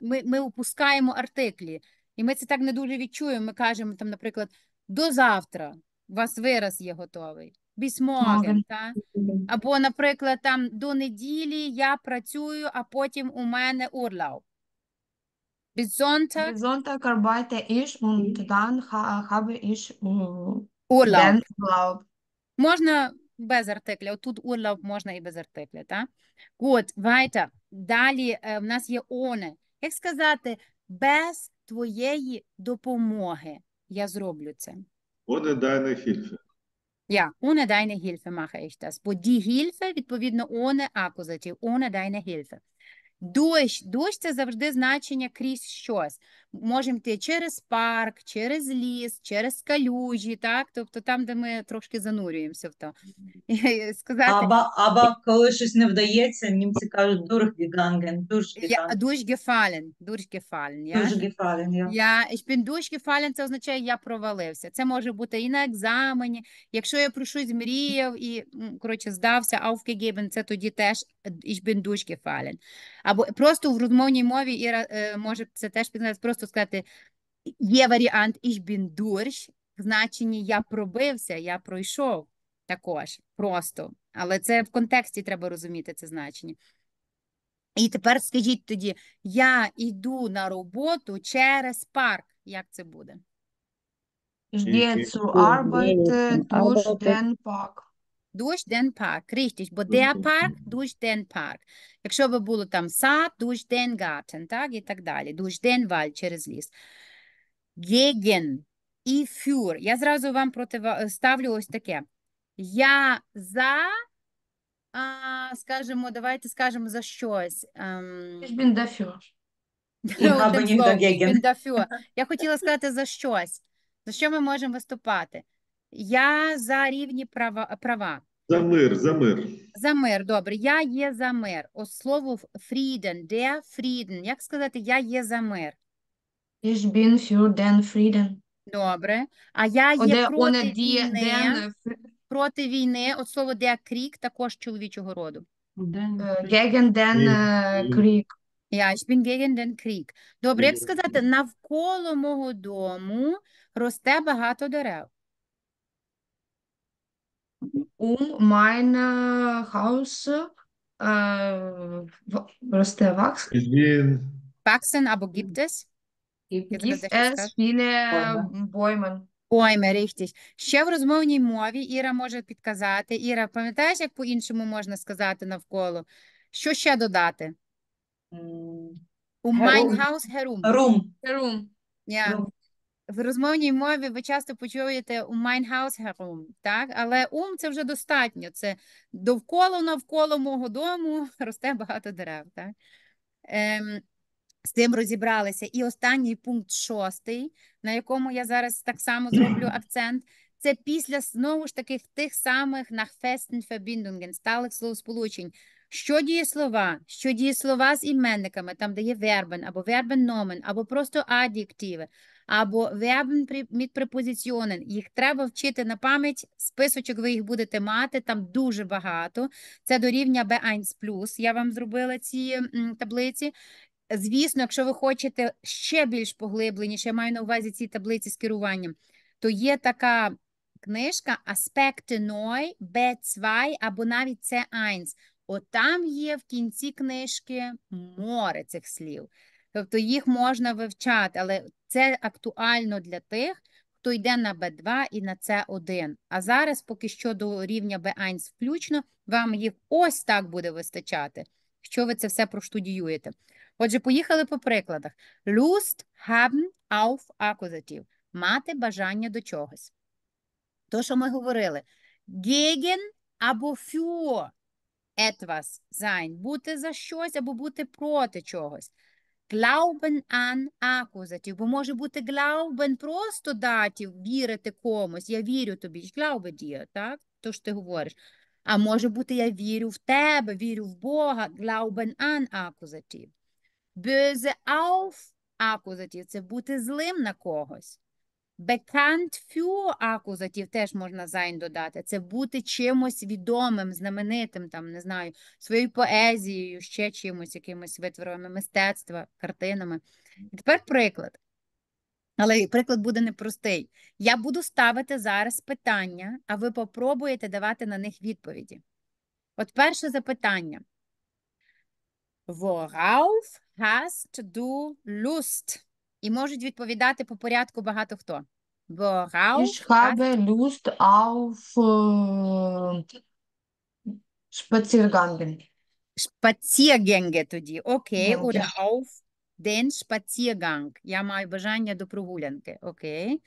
ми, ми опускаємо артиклі, і ми це так не дуже відчуємо. Ми кажемо, там, наприклад, до завтра, У вас вираз є готовий. Бісмоген, так? Або, наприклад, там до неділі я працюю, а потім у мене урлау. Bis Sonntag Bis Sonntag arbeite ich und dann ha habe ich äh, Urlaub. den Urlaub. Можна без артикля. Тут урлауп можна і без артикля, так? Gut, weiter. Далі е, в нас є ohne. Як сказати, без твоєї допомоги я зроблю це. Ohne deine Hilfe. Ja, ohne deine Hilfe mache ich das. Бо die Hilfe, відповідно, ohne акузатив, ohne deine Hilfe. Дощ, дощ це завжди значення крізь щось. Можемо йти через парк, через ліс, через калюжі, так? Тобто там, де ми трошки занурюємося в то. Сказати, Або, або коли щось не вдається, німці кажуть я, durchgefallen, durchgefallen, ja? durchgefallen. Я ich bin durchgefallen, це означає я провалився. Це може бути і на екзамені. Якщо я про щось мріяв і, коротше, здався, aufgegeben, це тоді теж ich bin durchgefallen. Або просто в розмовній мові Іра е, може це теж підказати, просто сказати є варіант ich bin durch, в значенні я пробився, я пройшов також просто. Але це в контексті треба розуміти це значення. І тепер скажіть тоді, я йду на роботу через парк. Як це буде? Ich gehe zur Arbeit durch den Park. Durch den Park, richtig, бо der. Park, durch den Park. Якщо би було там сад, durch den Garten, так, і так далі. Durch den Wald, через ліс. Gegen і für. Я зразу вам протива... ставлю ось таке. Я за, а, скажімо, давайте скажемо за щось. Ем, Ich bin dafür. Ich habe nicht dagegen. ich bin dafür. Я хотіла сказати за щось. За що ми можемо виступати? Я за рівні права. права. За мир, за мир. За мир, добре. Я є за мир. Ось слово Frieden, der Frieden. Як сказати, я є за мир? Ich bin für den Frieden. Добре. А я є Oder проти ohne die, війни. den, Проти війни. От слово der Krieg також чоловічого роду. Äh, gegen den Krieg. Krieg. Я ich bin gegen den Krieg. Добре, як Gegen сказати, навколо мого дому росте багато дерев. Um mein äh, Haus äh, Wachsen gibt es? Gibt es viele Bäume. Richtig. Ще в розмовній мові Іра може підказати. Іра, пам'ятаєш, як по-іншому можна сказати навколо? Що ще додати? У Herum. mein Haus herum. Room. Herum. Я. Herum. В розмовній мові ви часто почуєте у Haus herum, так? Але ум це вже достатньо. Це довкола навколо мого дому росте багато дерев, так? Ем, з тим розібралися. І останній пункт шостий, на якому я зараз так само зроблю акцент. Це після знову ж таки тих самих festen Verbindungen, сталих словосполучень. Що дієслова? Що дієслова з іменниками, там де є вербен, або вербен номен, або просто адjективи, або вербен mit Präpositionen. Їх треба вчити на пам'ять, списочок ви їх будете мати, там дуже багато. Це до рівня B1+, я вам зробила ці таблиці. Звісно, якщо ви хочете ще більш поглибленіше, я маю на увазі ці таблиці з керуванням, то є така книжка Аспекти Ной, B2 або навіть C1. От там є в кінці книжки море цих слів. Тобто їх можна вивчати, але це актуально для тих, хто йде на B2 і на C1. А зараз поки що до рівня B1 включно, вам їх ось так буде вистачати, що ви це все проштудіюєте. Отже, поїхали по прикладах. Lust haben auf Akkusativ. Мати бажання до чогось. То, що ми говорили. Gegen або für etwas sein. Бути за щось або бути проти чогось. Glauben an Akkusativ. Бо може бути glauben просто датів, вірити комусь. Я вірю тобі. Ich glaube dir, так? То ж ти говориш. А може бути, я вірю в тебе, вірю в Бога. Glauben an Akkusativ. Böse auf акузатив це бути злим на когось. Bekannt für акузатив теж можна sein додати. Це бути чимось відомим, знаменитим, там, не знаю, своєю поезією, ще чимось, якимось витворами мистецтва, картинами. І тепер приклад. Але приклад буде непростий. Я буду ставити зараз питання, а ви попробуєте давати на них відповіді. От перше запитання. Worauf hast du Lust? І можуть відповідати по порядку багато хто. Бо Worauf Ich habe Lust auf äh, Spaziergangen. Spaziergänge тоді. Окей. Ja, Oder auf den Spaziergang. Я маю бажання до прогулянки. Окей.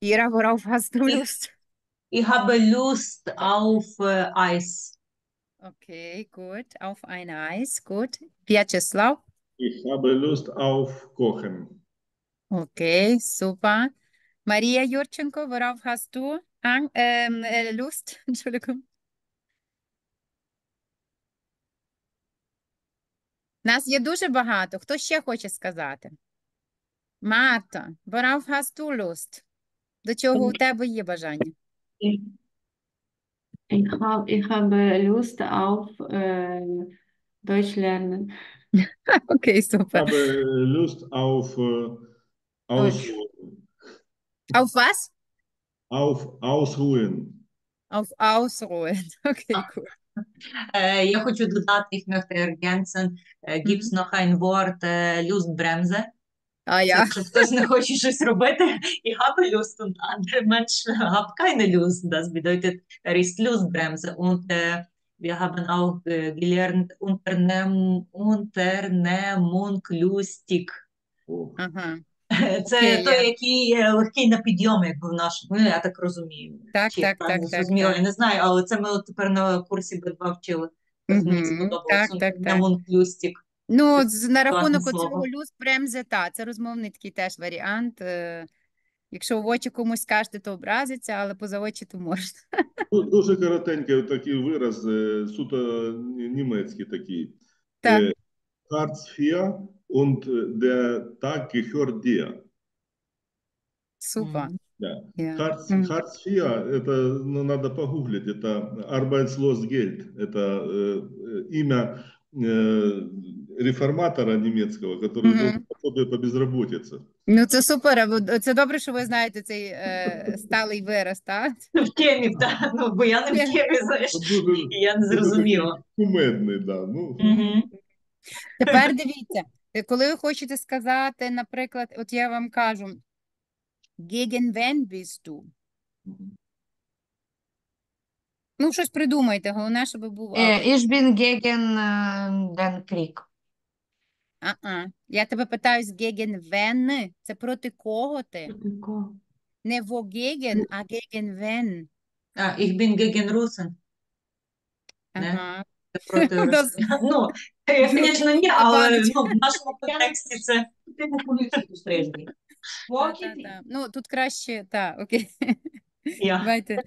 Іра, worauf hast du Lust? Ich habe Lust auf äh, Eis. Okay, gut. Auf ein Eis. Gut. Vyacheslav. Ich habe Lust auf Kochen. Okay, super. Maria Jurchenko, worauf hast du Ang ähm, äh, Lust? Entschuldigung. Нас є дуже багато. Хто ще хоче сказати? Марта, worauf hast du Lust? До чого у тебе є бажання? Ich, ich, hab, ich habe Lust auf äh, Deutsch lernen. Окей, Ich супер. habe Lust auf äh. Ausruhen. Auf was? Auf Ausruhen. Auf Ausruhen. Okay, gut. Äh, ich хочу dodati, ich möchte ergänzen, äh, gibt es noch ein Wort äh, Lustbremse? А я. Якщо хтось не хоче щось робити, ich habe Lust und andere Menschen haben keine Lust. Das bedeutet, er ist Lustbremse. Und äh, wir haben auch äh, gelernt, Unternehm, Unternehmung lustig. Ага. Це той, який е, легкий на підйом, якби в нашому, ну, я так розумію. Так, Чи так, так, так, так. я не знаю, але це ми от тепер на курсі Б2 вчили. Ось Мені так, так, так. Ну, з- на рахунок цього люст бремзе, та, це розмовний такий теж варіант. Е, Якщо в очі комусь скажете, то образиться, але поза очі то можна. Ду- Дуже коротенький такий вираз, е, суто німецький такий. Так. Е, Hartz IV und der Tag gehört dir. Супер. Да. Я. Hartz, Мгм. Hartz IV, это ну, надо погуглить, это Arbeitslosgeld, это э, э, имя э, реформатора немецкого, который Мгм. дал пособие по безработице. Ну, це супер. Це добре, що ви знаєте цей е, сталий вираз, так? В темі, так, ну, бо я не в темі, знаєш, Ну, і я не зрозуміла. кумедний, да. Ну, Мгм. Тепер дивіться, е, коли ви хочете сказати, наприклад, от я вам кажу, gegen wen bist du? Ну, щось придумайте, головне, щоб Äh, автор. ich bin gegen äh, den Krieg. А-а. Я тебе питаюсь gegen wen? Це проти кого ти? Такого. Не wogegen, а gegen wen. А, ich bin gegen Russen. Не? Ага. Це проти Росії. Ну, я, звісно, ні, але ну, в нашому контексті це типу політику стрижні. Та-та-та. Ну, тут краще, так, окей. Я. Давайте.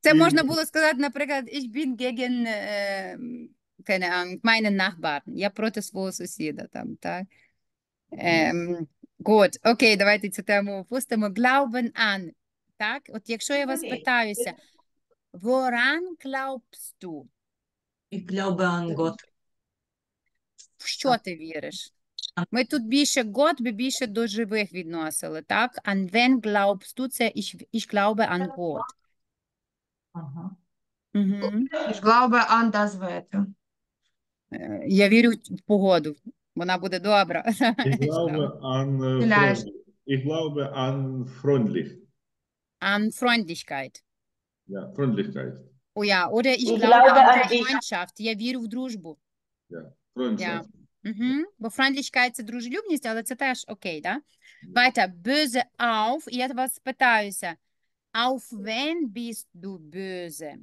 Це можна було сказати, наприклад, ich bin gegen, е, keine Ahnung, meinen Nachbarn. Я проти свого сусіда там, так? Ем, good. Окей, давайте цю тему опустимо. Glauben an. Так? От якщо я вас питаюся, woran glaubst du? Ich glaube an Gott. В що ти віриш? Ми тут більше Gott, би більше до живих відносили, так? An wen glaubst du? Це ich, ich glaube an Gott. Ага. Мгм. Ich glaube an das Wetter. Е, Я вірю в погоду. Вона буде добра. Ich glaube an äh, Vielleicht. freundlich. Ich glaube an freundlich. An Freundlichkeit. Ja, Freundlichkeit. О, я. Oder ich Ich glaube glaube an an dich. Freundschaft. Я вірю в дружбу. Freundschaft. Угу. Бо Freundlichkeit – це дружелюбність, але це теж окей, да? Weiter. Böse auf. І я вас питаюся. Auf wen bist du böse?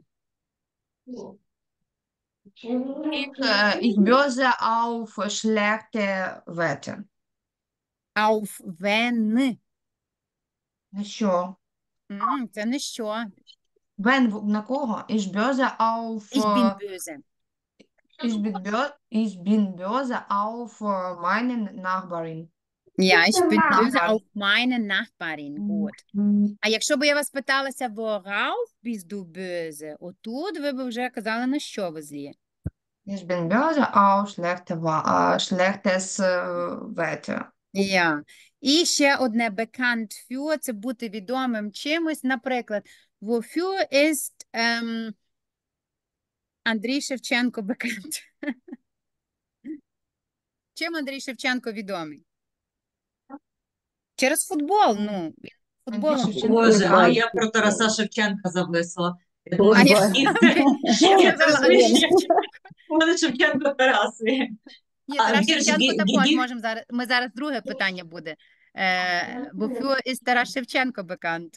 Ich, äh, ich böse auf schlechte Wetter. Auf wen? На що? М, Це не що. Wenn в- на кого? Ich böse auf Ich bin äh, böse. ich bin bö ich bin böse auf äh, meinen Nachbarin. Ja, ich bin böse auf meine Nachbarin. Gut. А якщо б я вас питалася, worauf bist du böse? Отут ви б вже казали, на що ви злі. Ich bin böse auf schlechte, Wa- äh, schlechtes äh, Wetter. Ja. І ще одне bekannt für – це бути відомим чимось. Наприклад, wofür ist ем, Андрій Шевченко bekannt? Чим Андрій Шевченко відомий? Через футбол, ну, він футболом. Боже, а я про Тараса Шевченка зависла. А я У мене Шевченко Тарас. Ні, А, Тарас вірш Шевченко також можемо зараз. Ми зараз друге питання буде. Е, wofür ist Тарас Шевченко bekannt?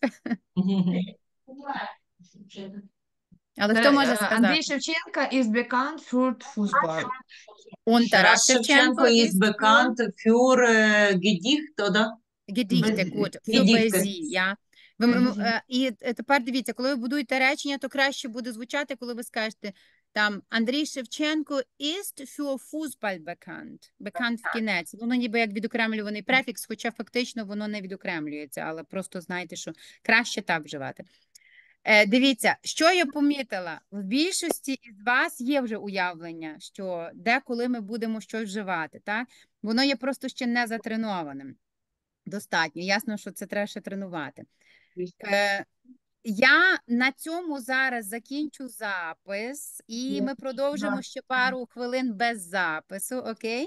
Але хто Е, може е, сказати? Андрій Шевченка is bekannt für Fußball. Он Тарас Шевченко із für äh, Gedicht, oder? Gedichte, gut, für поезії, я. Ви, м- м- е, і тепер дивіться, коли ви будуєте речення, то краще буде звучати, коли ви скажете там Андрій Шевченко ist für Fußball bekannt. Bekannt в кінець. Воно ніби як відокремлюваний префікс, хоча фактично воно не відокремлюється, але просто знайте, що краще так вживати. Е, дивіться, що я помітила, в більшості із вас є вже уявлення, що деколи ми будемо щось вживати, так? Воно є просто ще не затренованим. Достатньо. Ясно, що це треба ще тренувати. Е, я на цьому зараз закінчу запис, і ми продовжимо ще пару хвилин без запису, окей?